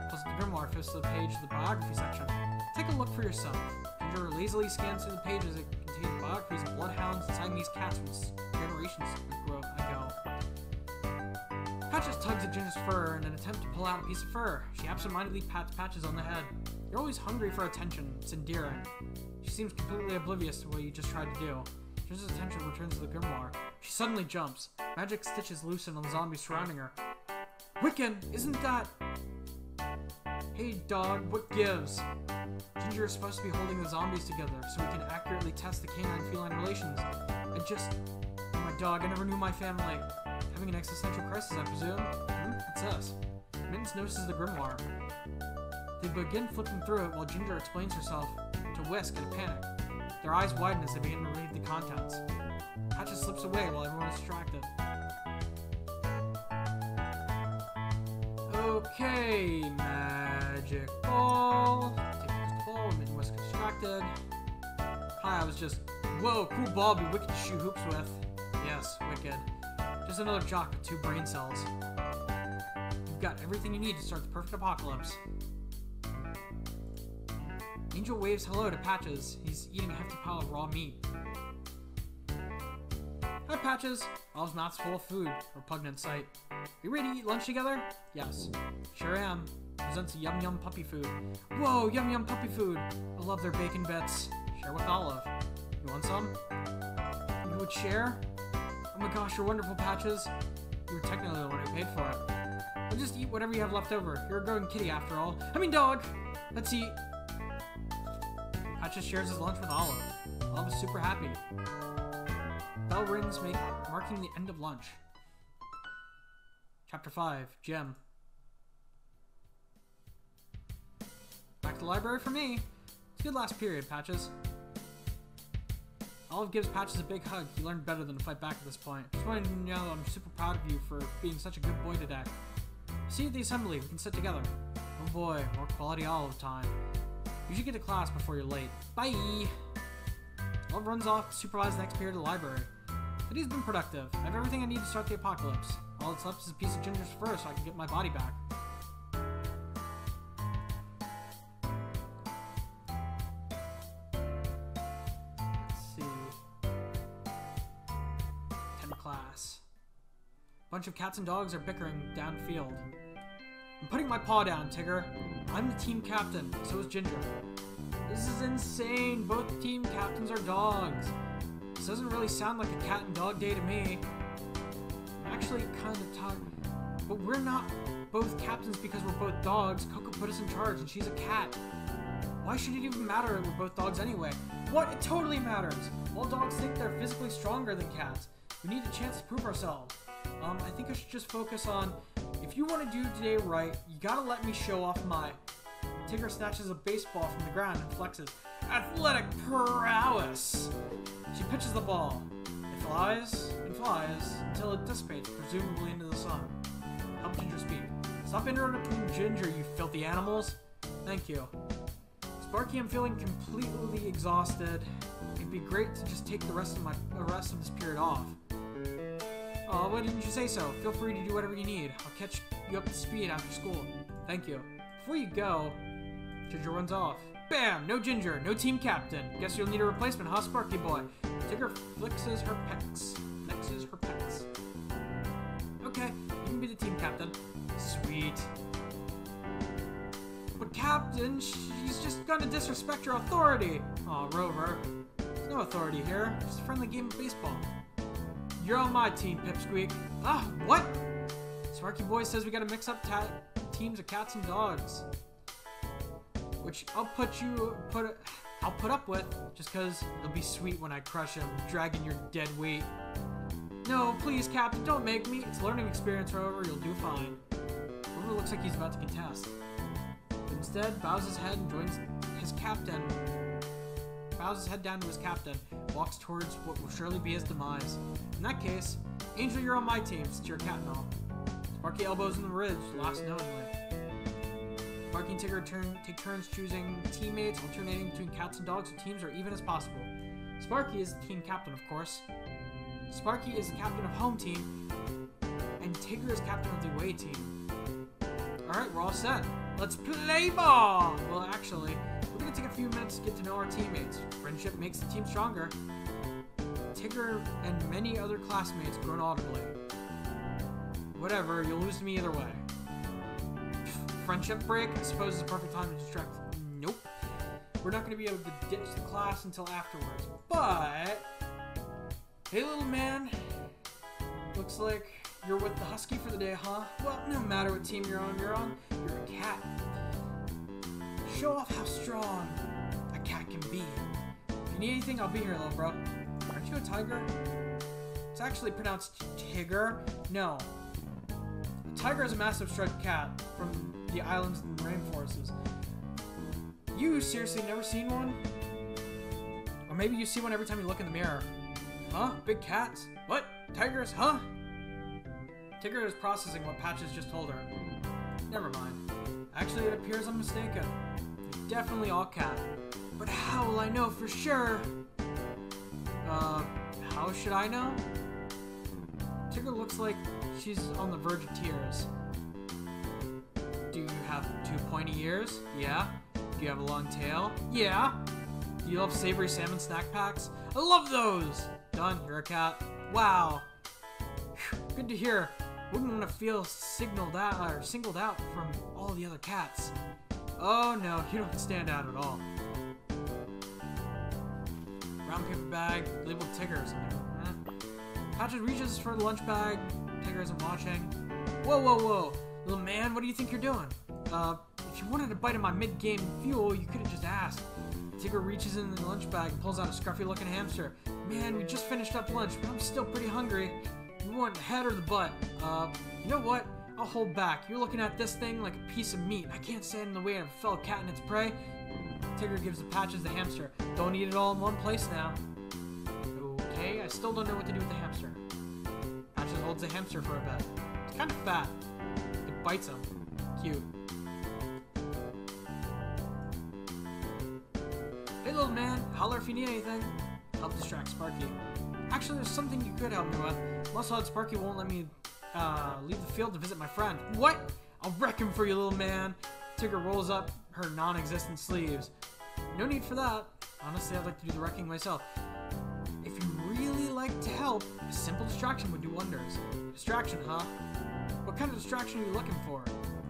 Plus the grimoire to the page of the biography section. Take a look for yourself. Lazily scans through the pages that contain biographies of bloodhounds and Siamese cats from generations ago. Patches tugs at Ginger's fur in an attempt to pull out a piece of fur. She absentmindedly pats Patches on the head. You're always hungry for attention. It's endearing. She seems completely oblivious to what you just tried to do. Ginger's attention returns to the grimoire. She suddenly jumps. Magic stitches loosen on the zombies surrounding her. Wiccan, isn't that... Hey dog, what gives? Ginger is supposed to be holding the zombies together so we can accurately test the canine-feline relations. I just... My dog, I never knew my family. Having an existential crisis, I presume? Hmm? What's this? Mittens notices the grimoire. They begin flipping through it while Ginger explains herself to Whisk in a panic. Their eyes widen as they begin to read the contents. Patches slips away while everyone is distracted. Okay, magic ball. And Whisk is distracted. Hi, I was just. Whoa, cool ball, be wicked to shoot hoops with. Yes, wicked. Just another jock with two brain cells. You've got everything you need to start the perfect apocalypse. Angel waves hello to Patches. He's eating a hefty pile of raw meat. Hi, Patches. Olive's mouth's full of food. Repugnant sight. You ready to eat lunch together? Yes. Sure am. Presents yum yum puppy food. Whoa, yum yum puppy food. I love their bacon bits. Share with Olive. You want some? You would share? Oh my gosh, you're wonderful, Patches. You were technically the one who paid for it. I'll just eat whatever you have left over. You're a growing kitty after all. I mean dog! Let's eat. Patches shares his lunch with Olive. Olive is super happy. Bell rings, make, marking the end of lunch. Chapter 5, Gem. Back to the library for me. It's a good last period, Patches. Olive gives Patches a big hug. You learned better than to fight back at this point. Just wanted to know I'm super proud of you for being such a good boy today. See you at the assembly. We can sit together. Oh boy, more quality Olive time. You should get to class before you're late. Bye! Olive runs off to supervise the next period of the library. Today's been productive. I have everything I need to start the apocalypse. All that's left is a piece of Ginger's fur so I can get my body back. Let's see. Attend class. Bunch of cats and dogs are bickering downfield. I'm putting my paw down, Tigger. I'm the team captain, so is Ginger. This is insane. Both team captains are dogs. This doesn't really sound like a cat and dog day to me. I'm actually kind of tired. But we're not both captains because we're both dogs. Coco put us in charge and she's a cat. Why should it even matter that we're both dogs anyway? What? It totally matters. All dogs think they're physically stronger than cats. We need a chance to prove ourselves. Um, I think I should just focus on if you want to do today right, you gotta let me show off my. Tigger snatches a baseball from the ground and flexes athletic prowess. She pitches the ball. It flies and flies until it dissipates, presumably into the sun. Help Ginger speak. Stop interrupting Ginger, you filthy animals. Thank you. Sparky, I'm feeling completely exhausted. It'd be great to just take the rest of my the rest of this period off. Oh, why didn't you say so? Feel free to do whatever you need. I'll catch you up to speed after school. Thank you. Before you go, Ginger runs off. Bam! No Ginger, no team captain. Guess you'll need a replacement, huh, Sparky boy? Tigger flexes her pecs. Flexes her pecs. Okay, you can be the team captain. Sweet. But captain, she's just gonna disrespect your authority. Aw, Rover. There's no authority here. It's a friendly game of baseball. You're on my team, Pipsqueak. Ah, what? Sparky Boy says we gotta mix up teams of cats and dogs. Which I'll put you put. I'll put up with, just because it'll be sweet when I crush him, dragging your dead weight. No, please, Captain, don't make me. It's a learning experience, however, you'll do fine. Rover looks like he's about to contest. Instead, bows his head and joins his captain. Bows his head down to his captain, walks towards what will surely be his demise. In that case, Angel, you're on my team, since you're cat and all. Sparky elbows in the ribs, laughs knowingly. Sparky and Tigger turn, take turns choosing teammates, alternating between cats and dogs so teams are even as possible. Sparky is the team captain, of course. Sparky is the captain of home team, and Tigger is captain of the away team. Alright, we're all set. Let's play ball! Well, actually, we're gonna take a few minutes to get to know our teammates. Friendship makes the team stronger. Tigger and many other classmates groan audibly. Whatever, you'll lose to me either way. Friendship break? I suppose is a perfect time to distract. Nope. We're not gonna be able to ditch the class until afterwards. But Hey little man. Looks like you're with the Husky for the day, huh? Well, no matter what team you're on, you're on. You're a cat. Show off how strong a cat can be. If you need anything, I'll be here, little bro. Aren't you a tiger? It's actually pronounced Tigger. No. Tiger is a massive striped cat from the islands and rainforests. You seriously never seen one? Or maybe you see one every time you look in the mirror. Huh? Big cats? What? Tigers? Huh? Tigger is processing what Patches just told her. Never mind. Actually, it appears I'm mistaken. Definitely all cat. But how will I know for sure? Uh, how should I know? Tigger looks like she's on the verge of tears. Do you have two pointy ears? Yeah. Do you have a long tail? Yeah. Do you love savory salmon snack packs? I love those! Done, you're a cat. Wow. Good to hear. Wouldn't want to feel signaled out or singled out from all the other cats. Oh no, you don't stand out at all. Brown paper bag, labeled Tigger or something. Patches reaches for the lunch bag. Tigger isn't watching. Whoa, whoa, whoa. Little man, what do you think you're doing? Uh, if you wanted a bite of my mid-game fuel, you could have just asked. Tigger reaches in the lunch bag and pulls out a scruffy-looking hamster. Man, we just finished up lunch, but I'm still pretty hungry. You want the head or the butt? Uh, you know what? I'll hold back. You're looking at this thing like a piece of meat. I can't stand in the way of a fellow cat and its prey. Tigger gives the patches the hamster. Don't eat it all in one place now. I still don't know what to do with the hamster. Patches holds the hamster for a bit. It's kind of fat. It bites him. Cute. Hey little man, holler if you need anything. Help distract Sparky. Actually, there's something you could help me with. Musclehead Sparky won't let me uh, leave the field to visit my friend. What? I'll wreck him for you, little man. Tigger rolls up her non-existent sleeves. No need for that. Honestly, I'd like to do the wrecking myself. Really like to help, a simple distraction would do wonders. Distraction, huh? What kind of distraction are you looking for?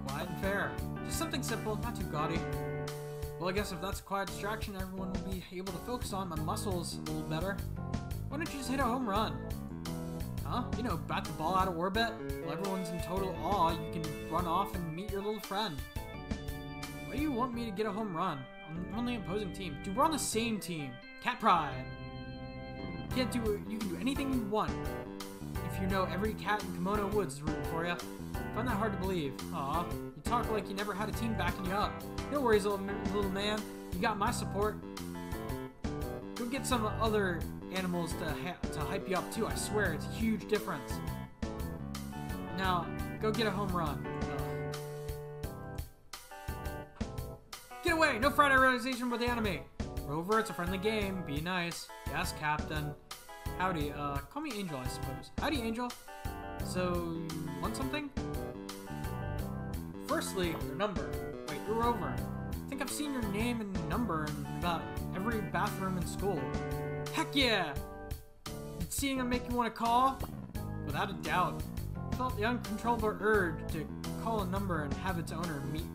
Quiet and fair. Just something simple, not too gaudy. Well, I guess if that's a quiet distraction, everyone will be able to focus on my muscles a little better. Why don't you just hit a home run? Huh? You know, bat the ball out of orbit? While everyone's in total awe, you can run off and meet your little friend. Why do you want me to get a home run? I'm on the opposing team. Dude, we're on the same team. Cat Pride. You can't do you can do anything you want. If you know every cat in Kimono Woods is rooting for you. Find that hard to believe. Aw, you talk like you never had a team backing you up. No worries, little, little man. You got my support. Go get some other animals to, to hype you up too. I swear, it's a huge difference. Now, go get a home run. Get away! No fraternization with the enemy! Rover, it's a friendly game. Be nice. Yes, Captain. Howdy, uh, call me Angel, I suppose. Howdy, Angel. So, want something? Firstly, your number. Wait, you're Rover. I think I've seen your name and number in about every bathroom in school. Heck yeah! Did seeing him make you want to call? Without a doubt. I felt the uncontrollable urge to call a number and have its owner meet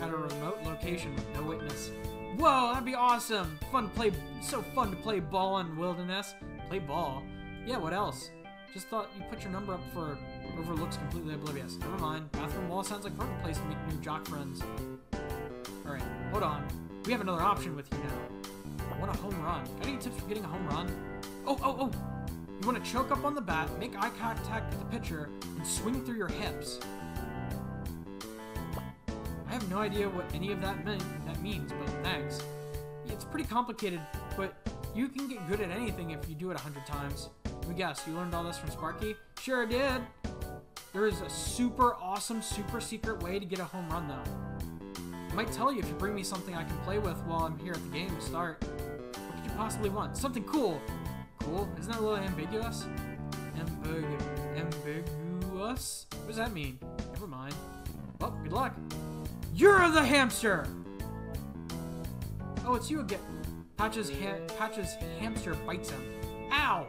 at a remote location with no witness. Whoa, that'd be awesome! Fun to play, so fun to play ball in wilderness. Play ball? Yeah, what else? Just thought you put your number up for overlooks completely oblivious. Never mind. Bathroom wall sounds like perfect place to make new jock friends. Alright, hold on. We have another option with you now. I want a home run. Got any tips for getting a home run? Oh, oh, oh! You want to choke up on the bat, make eye contact with the pitcher, and swing through your hips. I have no idea what any of that, mean, that means, but thanks. It's pretty complicated, but you can get good at anything if you do it a hundred times. Let me guess, you learned all this from Sparky? Sure I did! There is a super awesome, super secret way to get a home run, though. I might tell you if you bring me something I can play with while I'm here at the game to start. What could you possibly want? Something cool! Cool? Isn't that a little ambiguous? Ambig ambiguous? What does that mean? Never mind. Well, good luck. You're the hamster! Oh, it's you again. Patch's, ha Patch's hamster bites him. Ow!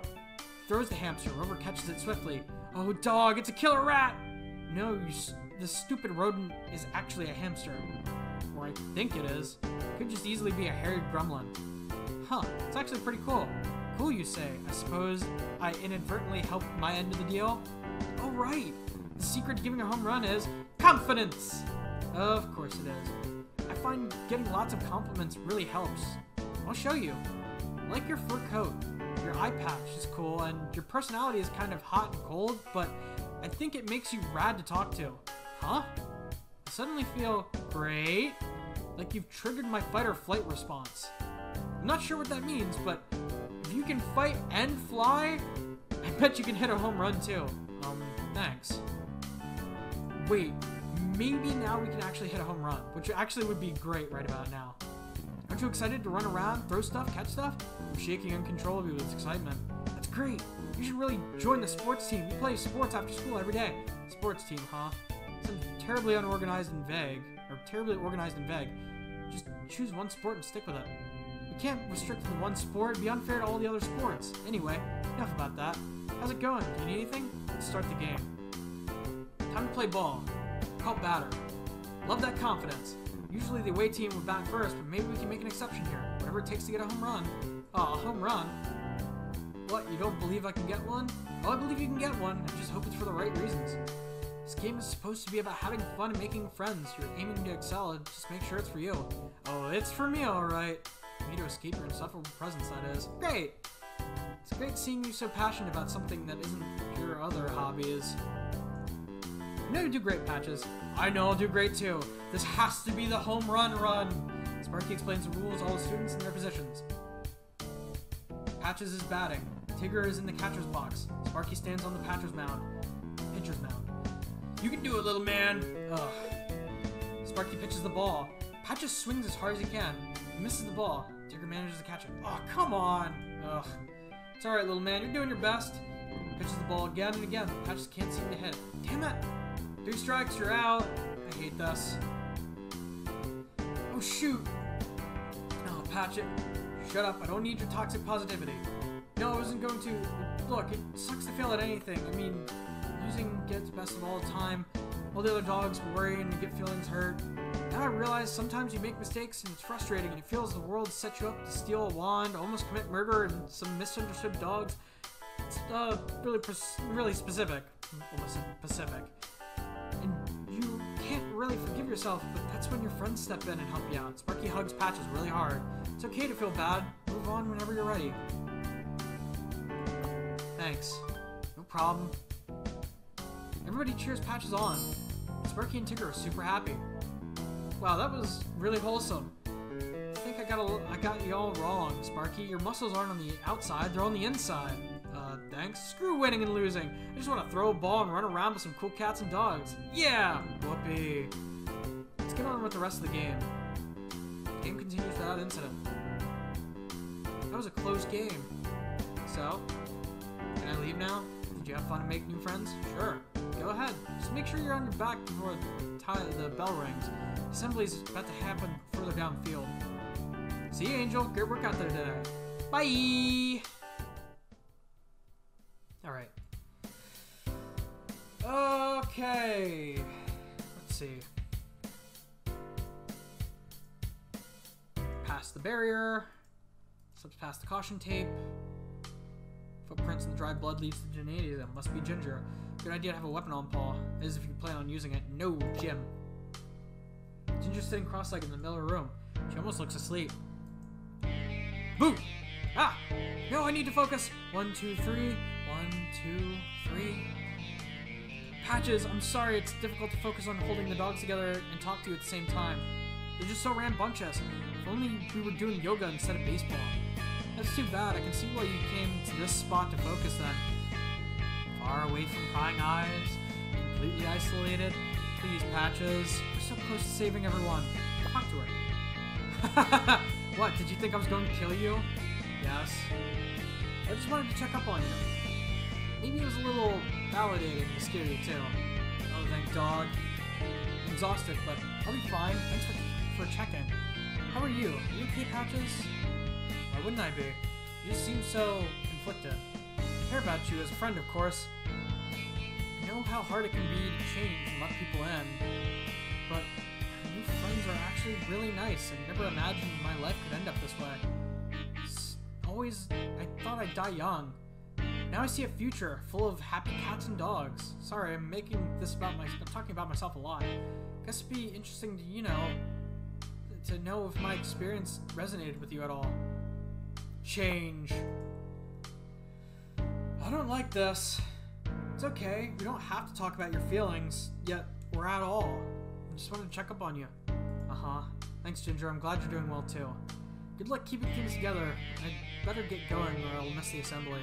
Throws the hamster. Rover catches it swiftly. Oh, dog, it's a killer rat! No, you this stupid rodent is actually a hamster. Or I think it is. Could just easily be a hairy gremlin. Huh, it's actually pretty cool. Cool, you say. I suppose I inadvertently helped my end of the deal? Oh, right. The secret to giving a home run is confidence! Of course it is. I find getting lots of compliments really helps. I'll show you. I like your fur coat. Your eye patch is cool, and your personality is kind of hot and cold, but I think it makes you rad to talk to. Huh? I suddenly feel great, like you've triggered my fight or flight response. I'm not sure what that means, but if you can fight and fly, I bet you can hit a home run too. Um, thanks. Wait, maybe now we can actually hit a home run, which actually would be great right about now. Aren't you excited to run around, throw stuff, catch stuff? I'm shaking uncontrollably with excitement. That's great. You should really join the sports team. We play sports after school every day. Sports team, huh? Sounds terribly unorganized and vague. Or terribly organized and vague. Just choose one sport and stick with it. We can't restrict to one sport. It'd be unfair to all the other sports. Anyway, enough about that. How's it going? Do you need anything? Let's start the game. Time to play ball. Call batter. Love that confidence. Usually the away team would bat first, but maybe we can make an exception here. Whatever it takes to get a home run. Oh, a home run? What, you don't believe I can get one? Oh, I believe you can get one. I just hope it's for the right reasons. This game is supposed to be about having fun and making friends. You're aiming to excel, just make sure it's for you. Oh, it's for me, alright. Me to escape your insufferable presence, that is. Great! It's great seeing you so passionate about something that isn't your other hobbies. Know you do great, Patches. I know I'll do great too. This has to be the home run run. Sparky explains the rules, all the students, and their positions. Patches is batting. Tigger is in the catcher's box. Sparky stands on the catcher's mound. Pitcher's mound. You can do it, little man. Ugh. Sparky pitches the ball. Patches swings as hard as he can. He misses the ball. Tigger manages to catch it. Oh, come on. Ugh. It's alright, little man. You're doing your best. Pitches the ball again and again. Patches can't seem to hit. Damn it. Three strikes, you're out. I hate this. Oh, shoot. Oh, Patchett. Shut up. I don't need your toxic positivity. No, I wasn't going to. Look, it sucks to fail at anything. I mean, losing gets best of all the time. All the other dogs worry and get feelings hurt. Now I realize sometimes you make mistakes and it's frustrating and it feels the world set you up to steal a wand, almost commit murder, and some misunderstood dogs. It's uh, really, really specific. Almost specific and you can't really forgive yourself, but that's when your friends step in and help you out. Sparky hugs Patches really hard. It's okay to feel bad. Move on whenever you're ready. Thanks. No problem. Everybody cheers Patches on. Sparky and Tigger are super happy. Wow, that was really wholesome. I think I got a, I got you all wrong, Sparky. Your muscles aren't on the outside, they're on the inside. Thanks. Screw winning and losing. I just want to throw a ball and run around with some cool cats and dogs. Yeah! Whoopee. Let's get on with the rest of the game. The game continues without incident. That was a close game. So, can I leave now? Did you have fun and make new friends? Sure. Go ahead. Just make sure you're on your back before the bell rings. Assembly's about to happen further downfield. See you, Angel. Great work out there today. Bye! Alright. Okay. Let's see. Past the barrier. Slips past the caution tape. Footprints in the dry blood leads to gymnasium. Must be Ginger. Good idea to have a weapon on Paul. As if you plan on using it. No, Jim. Ginger's sitting cross-legged in the middle of the room. She almost looks asleep. Boo! Ah! No, I need to focus. One, two, three. One, two, three. Patches, I'm sorry, it's difficult to focus on holding the dogs together and talk to you at the same time. They're just so rambunctious. If only we were doing yoga instead of baseball. That's too bad. I can see why you came to this spot to focus then. Far away from prying eyes, completely isolated. Please, Patches. We're so close to saving everyone. Talk to her. what, did you think I was going to kill you? Yes. I just wanted to check up on you. Maybe it was a little validating scare you too. Oh, thank dog. Exhausted, but I'll be fine. Thanks for, for checking. How are you? Are you okay, Patches? Why wouldn't I be? You just seem so conflicted. I care about you as a friend, of course. I know how hard it can be to change and let people in, but new friends are actually really nice. I never imagined my life could end up this way. It's always, I thought I'd die young. Now I see a future full of happy cats and dogs. Sorry, I'm making this about my. I'm talking about myself a lot. Guess it'd be interesting to, you know, to know if my experience resonated with you at all. Change. I don't like this. It's okay. We don't have to talk about your feelings, yet we're at all. I just wanted to check up on you. Uh huh. Thanks, Ginger. I'm glad you're doing well too. Good luck keeping things together. I'd better get going or I'll miss the assembly.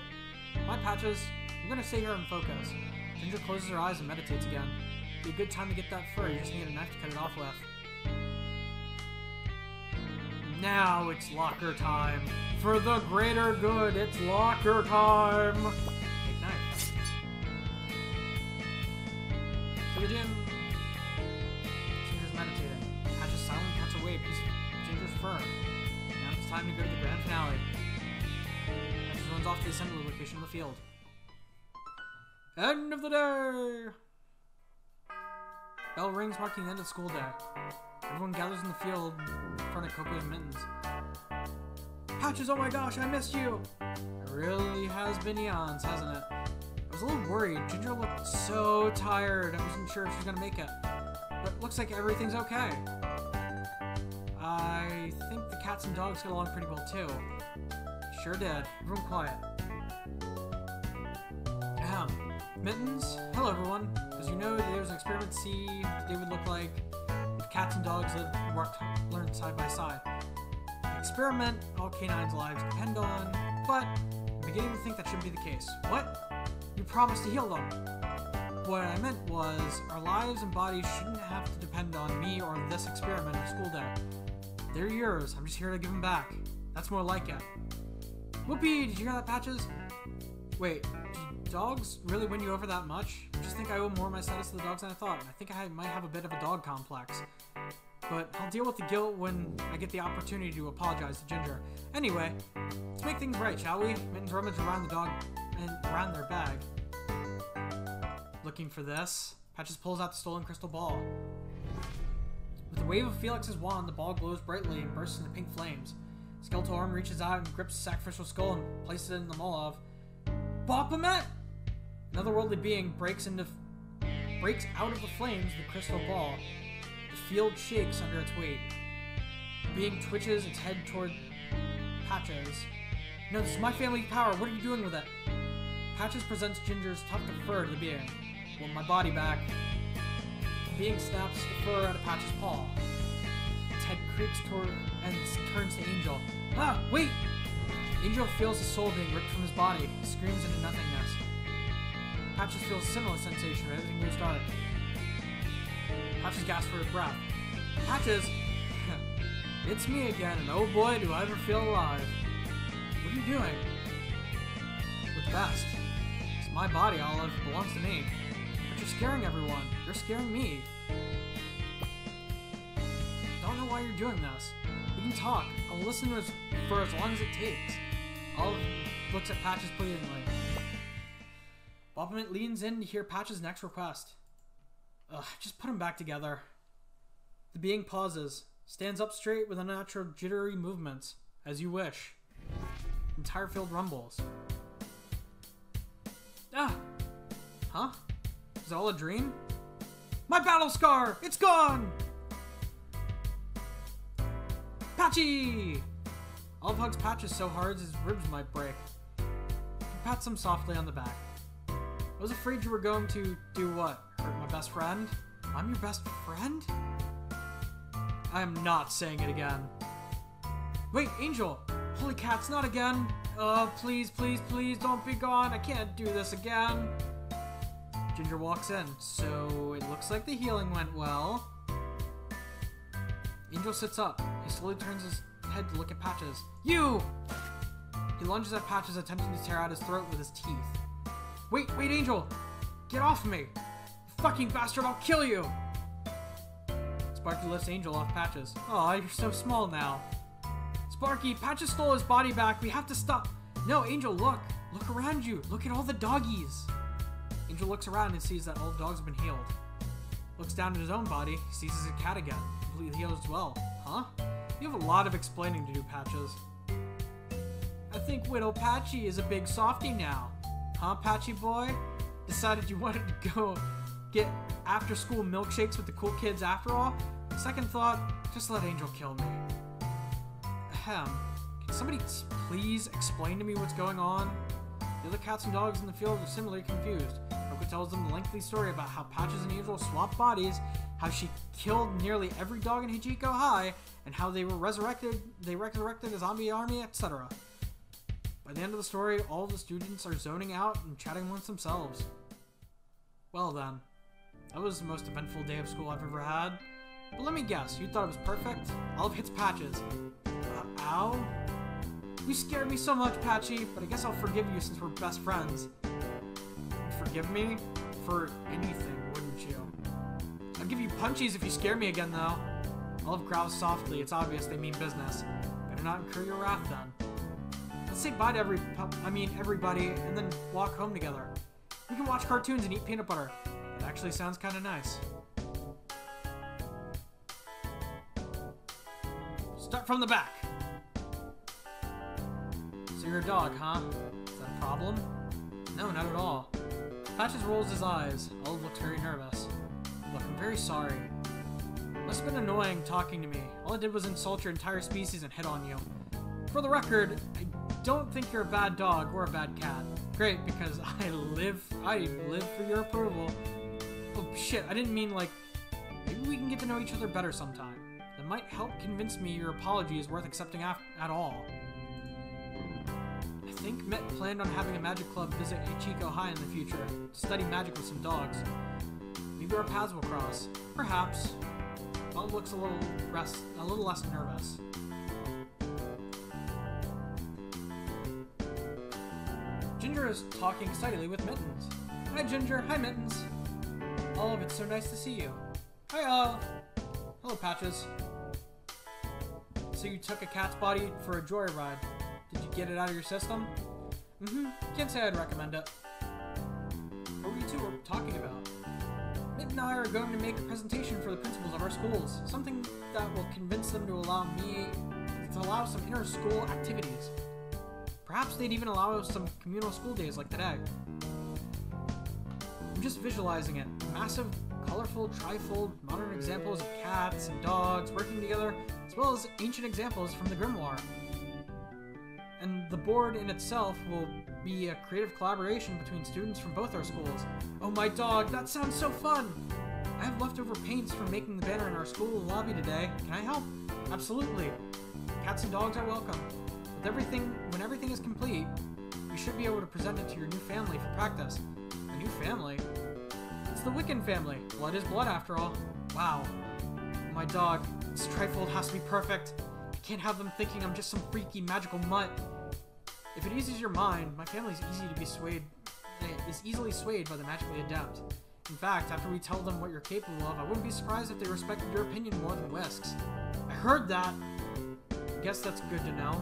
Bye, Patches. I'm gonna stay here and focus. Ginger closes her eyes and meditates again. Be a good time to get that fur. You just need a knife to cut it off with. Now it's locker time. For the greater good, it's locker time. Take knife. To the gym. Ginger's meditating. Patches silently cuts away a piece of Ginger's fur. Now it's time to go to the off to the assembly location on the field. End of the day! Bell rings marking the end of school day. Everyone gathers in the field in front of Coco's mittens. Patches, oh my gosh, I missed you! It really has been eons, hasn't it? I was a little worried. Ginger looked so tired. I wasn't sure if she was gonna make it. But it looks like everything's okay. I think the cats and dogs get along pretty well too. Sure did. Everyone quiet. Ahem. Mittens? Hello everyone. As you know, there was an experiment to see what the day would look like if cats and dogs lived and worked, learned side by side. An experiment all canines' lives depend on, but I'm beginning to think that shouldn't be the case. What? You promised to heal them. What I meant was, our lives and bodies shouldn't have to depend on me or this experiment of school day. They're yours. I'm just here to give them back. That's more like it. Whoopee! Did you hear that, Patches? Wait, do dogs really win you over that much? I just think I owe more of my status to the dogs than I thought. I think I might have a bit of a dog complex. But I'll deal with the guilt when I get the opportunity to apologize to Ginger. Anyway, let's make things right, shall we? Mittens rummage around the dog and around their bag. Looking for this. Patches pulls out the stolen crystal ball. With a wave of Felix's wand, the ball glows brightly and bursts into pink flames. Skeletal arm reaches out and grips sacrificial skull and places it in the Molov. Baphomet! Another worldly being breaks into breaks out of the flames the crystal ball. The field shakes under its weight. The being twitches its head toward Patches. No, this is my family power. What are you doing with it? Patches presents Ginger's tuft of fur to the being. Want my body back. The being snaps the fur out of Patches' paw. Head creaks toward and turns to Angel. Ah, wait! Angel feels his soul being ripped from his body, screams into nothingness. Patches feels a similar sensation, everything goes dark. Patches gasps for his breath. Patches! it's me again, and oh boy, do I ever feel alive. What are you doing? What's best? It's my body, Olive. It belongs to me. But you're scaring everyone. You're scaring me. Why you're doing this. We can talk. I'll listen to as, for as long as it takes. Olive looks at Patches pleadingly. Baphomet leans in to hear Patches' next request. Ugh, just put him back together. The being pauses, stands up straight with unnatural jittery movements. As you wish. Entire field rumbles. Ah! Huh? Is it all a dream? My battle scar! It's gone! Patchy! Olive hugs Patches so hard his ribs might break. He pats him softly on the back. I was afraid you were going to do what? Hurt my best friend? I'm your best friend? I am not saying it again. Wait, Angel! Holy cats, not again! Oh, please, please, please, don't be gone! I can't do this again! Ginger walks in, so it looks like the healing went well. Angel sits up. He slowly turns his head to look at Patches. You! He lunges at Patches, attempting to tear out his throat with his teeth. Wait, wait, Angel! Get off me! You fucking bastard, I'll kill you! Sparky lifts Angel off Patches. Aw, you're so small now. Sparky, Patches stole his body back. We have to stop. No, Angel, look. Look around you. Look at all the doggies. Angel looks around and sees that all the dogs have been healed. Looks down at his own body. He sees his cat again, healed as well. Huh? You have a lot of explaining to do, Patches. I think Widow Patchy is a big softy now. Huh, Patchy boy? Decided you wanted to go get after school milkshakes with the cool kids after all? Second thought, just let Angel kill me. Ahem. Can somebody please explain to me what's going on? The other cats and dogs in the field are similarly confused. Coco tells them the lengthy story about how Patches and Angel swapped bodies, how she killed nearly every dog in Hachiko High, and how they were resurrected, they resurrected a zombie army, etc. By the end of the story, all the students are zoning out and chatting amongst themselves. Well then, that was the most eventful day of school I've ever had. But let me guess, you thought it was perfect? All of hits Patches. Uh, ow? You scared me so much, Patchy, but I guess I'll forgive you since we're best friends. Forgive me? For anything, give you punchies if you scare me again, though. Olive growls softly. It's obvious they mean business. Better not incur your wrath, then. Let's say bye to every, I mean everybody, and then walk home together. We can watch cartoons and eat peanut butter. It actually sounds kind of nice. Start from the back. So you're a dog, huh? Is that a problem? No, not at all. Patches rolls his eyes. Olive looks very nervous. Look, I'm very sorry. Must have been annoying talking to me. All I did was insult your entire species and hit on you. For the record, I don't think you're a bad dog or a bad cat. Great, because I live I live for your approval. Oh shit, I didn't mean like maybe we can get to know each other better sometime. That might help convince me your apology is worth accepting at all. I think Met planned on having a magic club visit Hachiko High in the future to study magic with some dogs. Maybe our paths will cross. Perhaps. Mom looks a little rest, a little less nervous. Ginger is talking excitedly with Mittens. Hi, Ginger. Hi, Mittens. Olive, it's so nice to see you. Hi, Olive. Hello, Patches. So you took a cat's body for a joyride. Did you get it out of your system? Mm-hmm. Can't say I'd recommend it. Going to make a presentation for the principals of our schools. Something that will convince them to allow me to allow some inter-school activities. Perhaps they'd even allow us some communal school days like today. I'm just visualizing it. Massive, colorful, trifold, modern examples of cats and dogs working together, as well as ancient examples from the Grimoire. And the board in itself will be a creative collaboration between students from both our schools. Oh my dog, that sounds so fun! Leftover paints from making the banner in our school lobby today. Can I help? Absolutely. Cats and dogs are welcome. With everything, when everything is complete, you should be able to present it to your new family for practice. A new family? It's the Wiccan family. Blood is blood, after all. Wow. My dog. This trifold has to be perfect. I can't have them thinking I'm just some freaky magical mutt. If it eases your mind, my family is easy to be swayed. Eh, is easily swayed by the magically adept. In fact, after we tell them what you're capable of, I wouldn't be surprised if they respected your opinion more than Whisk's. I heard that. I guess that's good to know.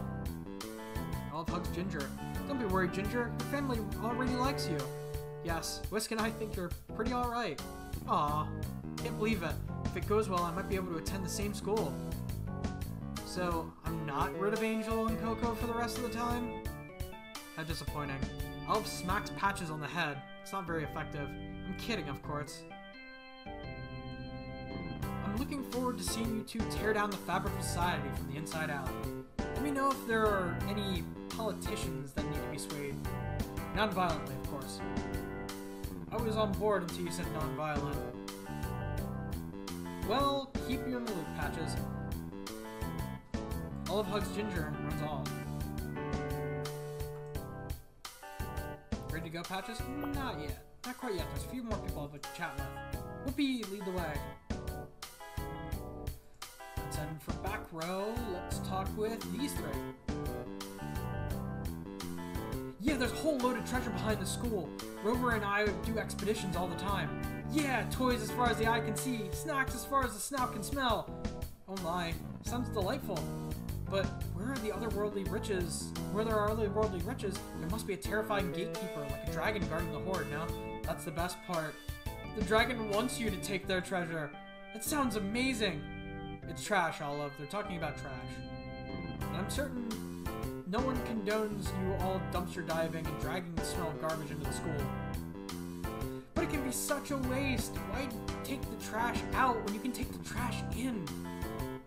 Olive hugs Ginger. Don't be worried, Ginger. Your family already likes you. Yes, Whisk and I think you're pretty alright. Aw, can't believe it. If it goes well, I might be able to attend the same school. So, I'm not rid of Angel and Coco for the rest of the time? How disappointing. Olive smacks Patches on the head. It's not very effective. I'm kidding, of course. I'm looking forward to seeing you two tear down the fabric of society from the inside out. Let me know if there are any politicians that need to be swayed. Non-violently, of course. I was on board until you said non-violent. Well, keep you in the loop, Patches. Olive hugs Ginger and runs off. Ready to go, Patches? Not yet. Not quite yet. There's a few more people to chat with. Whoopi, lead the way. Let's end for back row. Let's talk with these three. Yeah, there's a whole load of treasure behind the school. Rover and I do expeditions all the time. Yeah, toys as far as the eye can see, snacks as far as the snout can smell. Oh my, sounds delightful. But where are the otherworldly riches? Where there are otherworldly riches, there must be a terrifying gatekeeper, like a dragon guarding the hoard. Now, that's the best part. The dragon wants you to take their treasure. That sounds amazing. It's trash, Olive. They're talking about trash. And I'm certain no one condones you all dumpster diving and dragging the smell of garbage into the school. But it can be such a waste. Why take the trash out when you can take the trash in?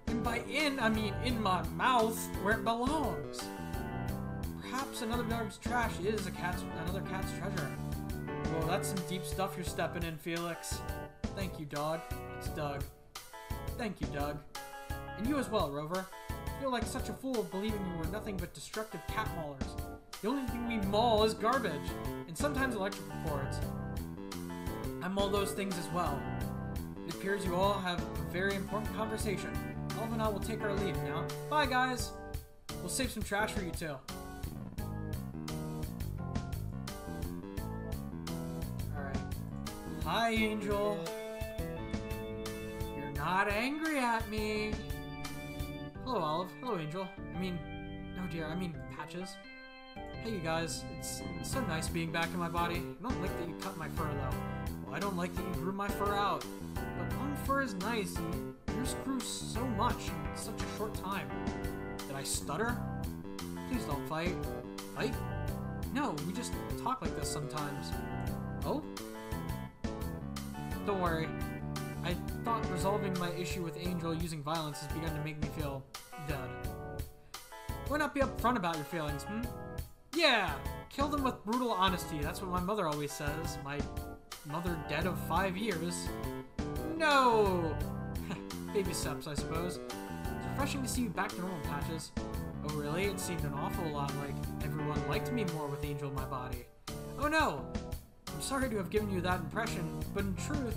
And by in, I mean in my mouth, where it belongs. Perhaps another dog's trash is a cat's another cat's treasure. Well, that's some deep stuff you're stepping in, Felix. Thank you, dog. It's Doug. Thank you, Doug. And you as well, Rover feel like such a fool believing you were nothing but destructive cat maulers. The only thing we maul is garbage, and sometimes electrical cords. I maul those things as well. It appears you all have a very important conversation. Olive and I will take our leave now. Bye, guys! We'll save some trash for you, too. Hi, Angel. You're not angry at me. Hello, Olive. Hello, Angel. I mean, no dear, I mean Patches. Hey, you guys. It's, it's so nice being back in my body. I don't like that you cut my fur, though. Well, I don't like that you grew my fur out. But long fur is nice, and yours grew so much in such a short time. Did I stutter? Please don't fight. Fight? No, we just talk like this sometimes. Oh? Don't worry. I thought resolving my issue with Angel using violence has begun to make me feel dead. Why not be upfront about your feelings, hmm? Yeah! Kill them with brutal honesty. That's what my mother always says. My mother dead of five years. No! Baby steps, I suppose. It's refreshing to see you back to normal, Patches. Oh really? It seemed an awful lot like everyone liked me more with Angel in my body. Oh no! I'm sorry to have given you that impression, but in truth,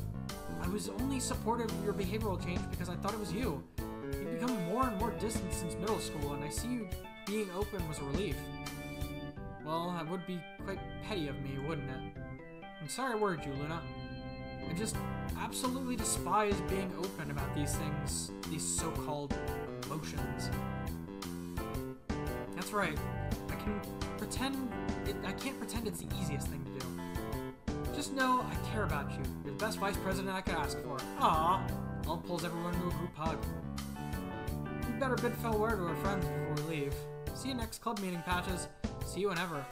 I was only supportive of your behavioral change because I thought it was you. You've become more and more distant since middle school, and I see you being open was a relief. Well, that would be quite petty of me, wouldn't it? I'm sorry I worried you, Luna. I just absolutely despise being open about these things, these so-called emotions. That's right. I can pretend it, I can't pretend it's the easiest thing to do. Just know I care about you. You're the best vice president I could ask for. Ah, I'll pulls everyone into a group hug. We better bid farewell to our friends before we leave. See you next club meeting, Patches. See you whenever.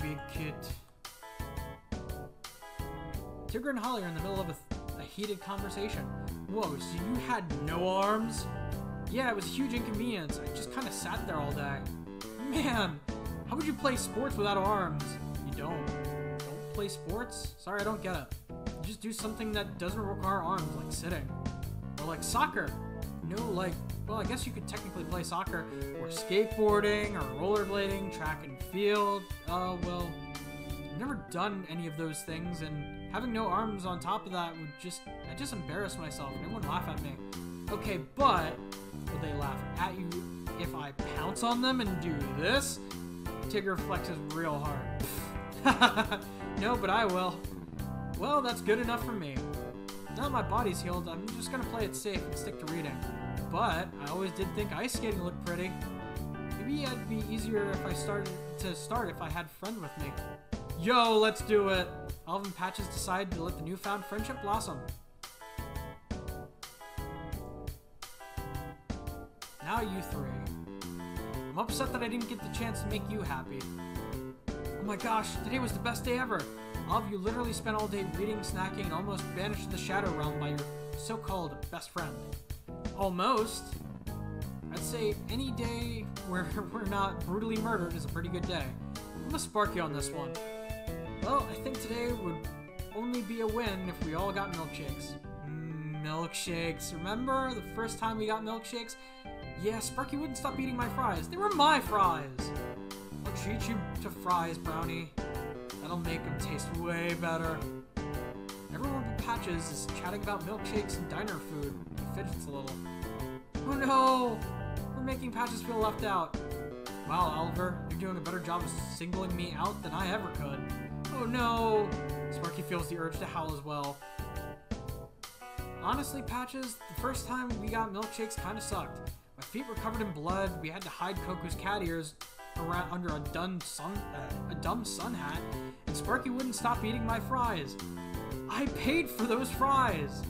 Big Kit. Tigger and Holly are in the middle of a, a heated conversation. Whoa, so you had no arms? Yeah, it was a huge inconvenience. I just kind of sat there all day. Man, how would you play sports without arms? Don't. Don't play sports? Sorry, I don't get it. Just do something that doesn't require arms, like sitting. Or like soccer. No, like, well, I guess you could technically play soccer, or skateboarding, or rollerblading, track and field. Uh, well, I've never done any of those things, and having no arms on top of that would just, I just embarrass myself, and everyone laugh at me. Okay, but, will they laugh at you if I pounce on them and do this? Tigger flexes real hard. no, but I will. Well, that's good enough for me. Now my body's healed, I'm just gonna play it safe and stick to reading. But I always did think ice skating looked pretty. Maybe it'd be easier if I started to start if I had friend with me. Yo, let's do it! Alvin Patches decided to let the newfound friendship blossom. Now you three. I'm upset that I didn't get the chance to make you happy. Oh my gosh, today was the best day ever! All of you literally spent all day reading, snacking, and almost banished to the Shadow Realm by your so-called best friend. Almost? I'd say any day where we're not brutally murdered is a pretty good day. I'm gonna spark you on this one. Well, I think today would only be a win if we all got milkshakes. Milkshakes. Remember the first time we got milkshakes? Yeah, Sparky wouldn't stop eating my fries. They were my fries. Treat you to fries, Brownie. That'll make them taste way better. Everyone but Patches is chatting about milkshakes and diner food. He fidgets a little. Oh no! We're making Patches feel left out. Wow, Oliver, you're doing a better job of singling me out than I ever could. Oh no! Sparky feels the urge to howl as well. Honestly, Patches, the first time we got milkshakes kinda sucked. My feet were covered in blood, we had to hide Coco's cat ears around under a dumb sun, uh, a dumb sun hat, and Sparky wouldn't stop eating my fries. I paid for those fries!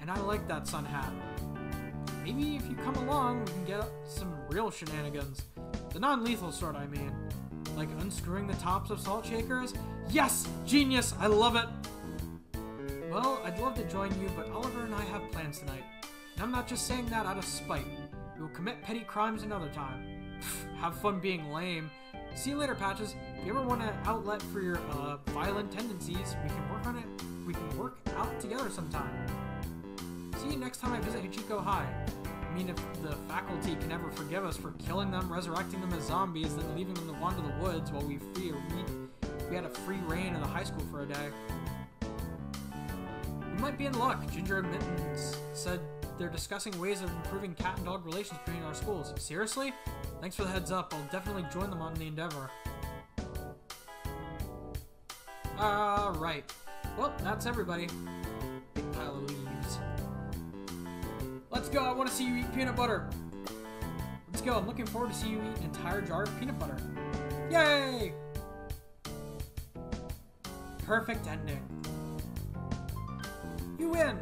And I like that sun hat. Maybe if you come along, we can get some real shenanigans. The non-lethal sort, I mean. Like unscrewing the tops of salt shakers? Yes! Genius! I love it! Well, I'd love to join you, but Oliver and I have plans tonight. And I'm not just saying that out of spite. We will commit petty crimes another time. Have fun being lame. See you later, Patches. If you ever want an outlet for your uh, violent tendencies, we can work on it. We can work out together sometime. See you next time I visit Hachiko High. I mean, if the faculty can ever forgive us for killing them, resurrecting them as zombies, then leaving them to wander the woods while we free we, we had a free reign in the high school for a day. We might be in luck. Ginger Mittens said they're discussing ways of improving cat and dog relations between our schools. Seriously? Thanks for the heads up. I'll definitely join them on the endeavor. Alright. Well, that's everybody. Big pile of leaves. Let's go. I want to see you eat peanut butter. Let's go. I'm looking forward to see you eat an entire jar of peanut butter. Yay! Perfect ending. You win!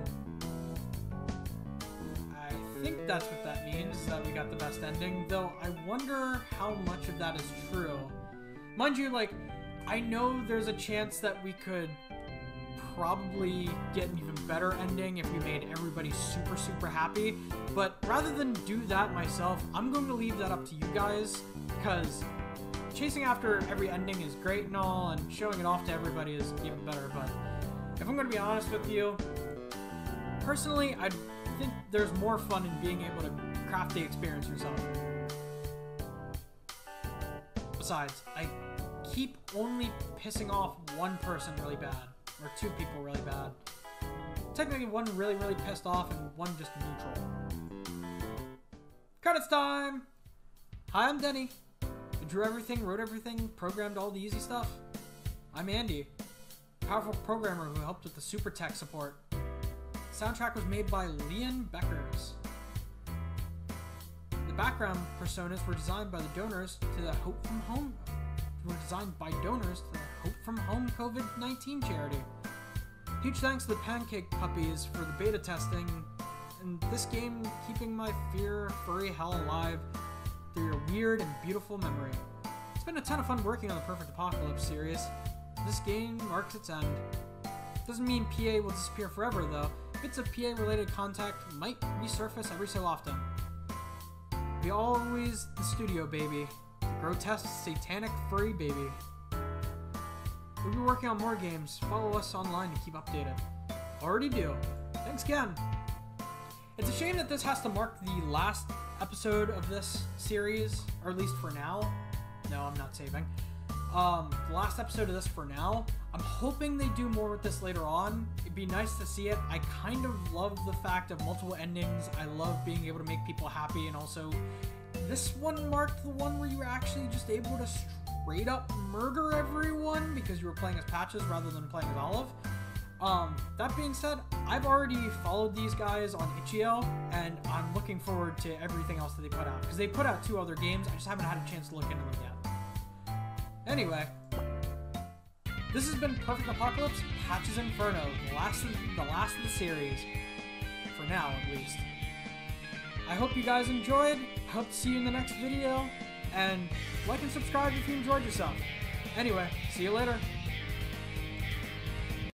I think that's what that means, that we got the best ending, though I wonder how much of that is true. Mind you, like, I know there's a chance that we could probably get an even better ending if we made everybody super, super happy. But rather than do that myself, I'm going to leave that up to you guys because chasing after every ending is great and all, and showing it off to everybody is even better. But if I'm going to be honest with you, personally, I think there's more fun in being able to craft the experience yourself. Besides, I keep only pissing off one person really bad or two people really bad. Technically, one really, really pissed off and one just neutral. Credits time! Hi, I'm Denny. I drew everything, wrote everything, programmed all the easy stuff. I'm Andy, powerful programmer who helped with the super tech support. Soundtrack was made by Leon Beckers. The background personas were designed by the donors to the Hope from Home were designed by donors to the Hope from Home COVID 19 charity. Huge thanks to the Pancake Puppies for the beta testing, and this game keeping my fear furry hell alive through your weird and beautiful memory. It's been a ton of fun working on the Purrfect Apawcalypse series. This game marks its end. Doesn't mean PA will disappear forever though. Bits of PA related contact might resurface every so often. Be always the studio baby. the Grotesque Satanic Furry Baby. We'll be working on more games. Follow us online to keep updated. Already do. Thanks again. It's a shame that this has to mark the last episode of this series, or at least for now. No, I'm not saving. Um, the last episode of this for now. I'm hoping they do more with this later on. It'd be nice to see it. I kind of love the fact of multiple endings. I love being able to make people happy and also this one marked the one where you were actually just able to straight up murder everyone because you were playing as Patches rather than playing as Olive. Um, that being said, I've already followed these guys on itch.io, and I'm looking forward to everything else that they put out. Because they put out two other games, I just haven't had a chance to look into them yet. Anyway, this has been Purrfect Apawcalypse Patches Infurno, the last, of, the last of the series. For now, at least. I hope you guys enjoyed. I hope to see you in the next video. And like and subscribe if you enjoyed yourself. Anyway, see you later.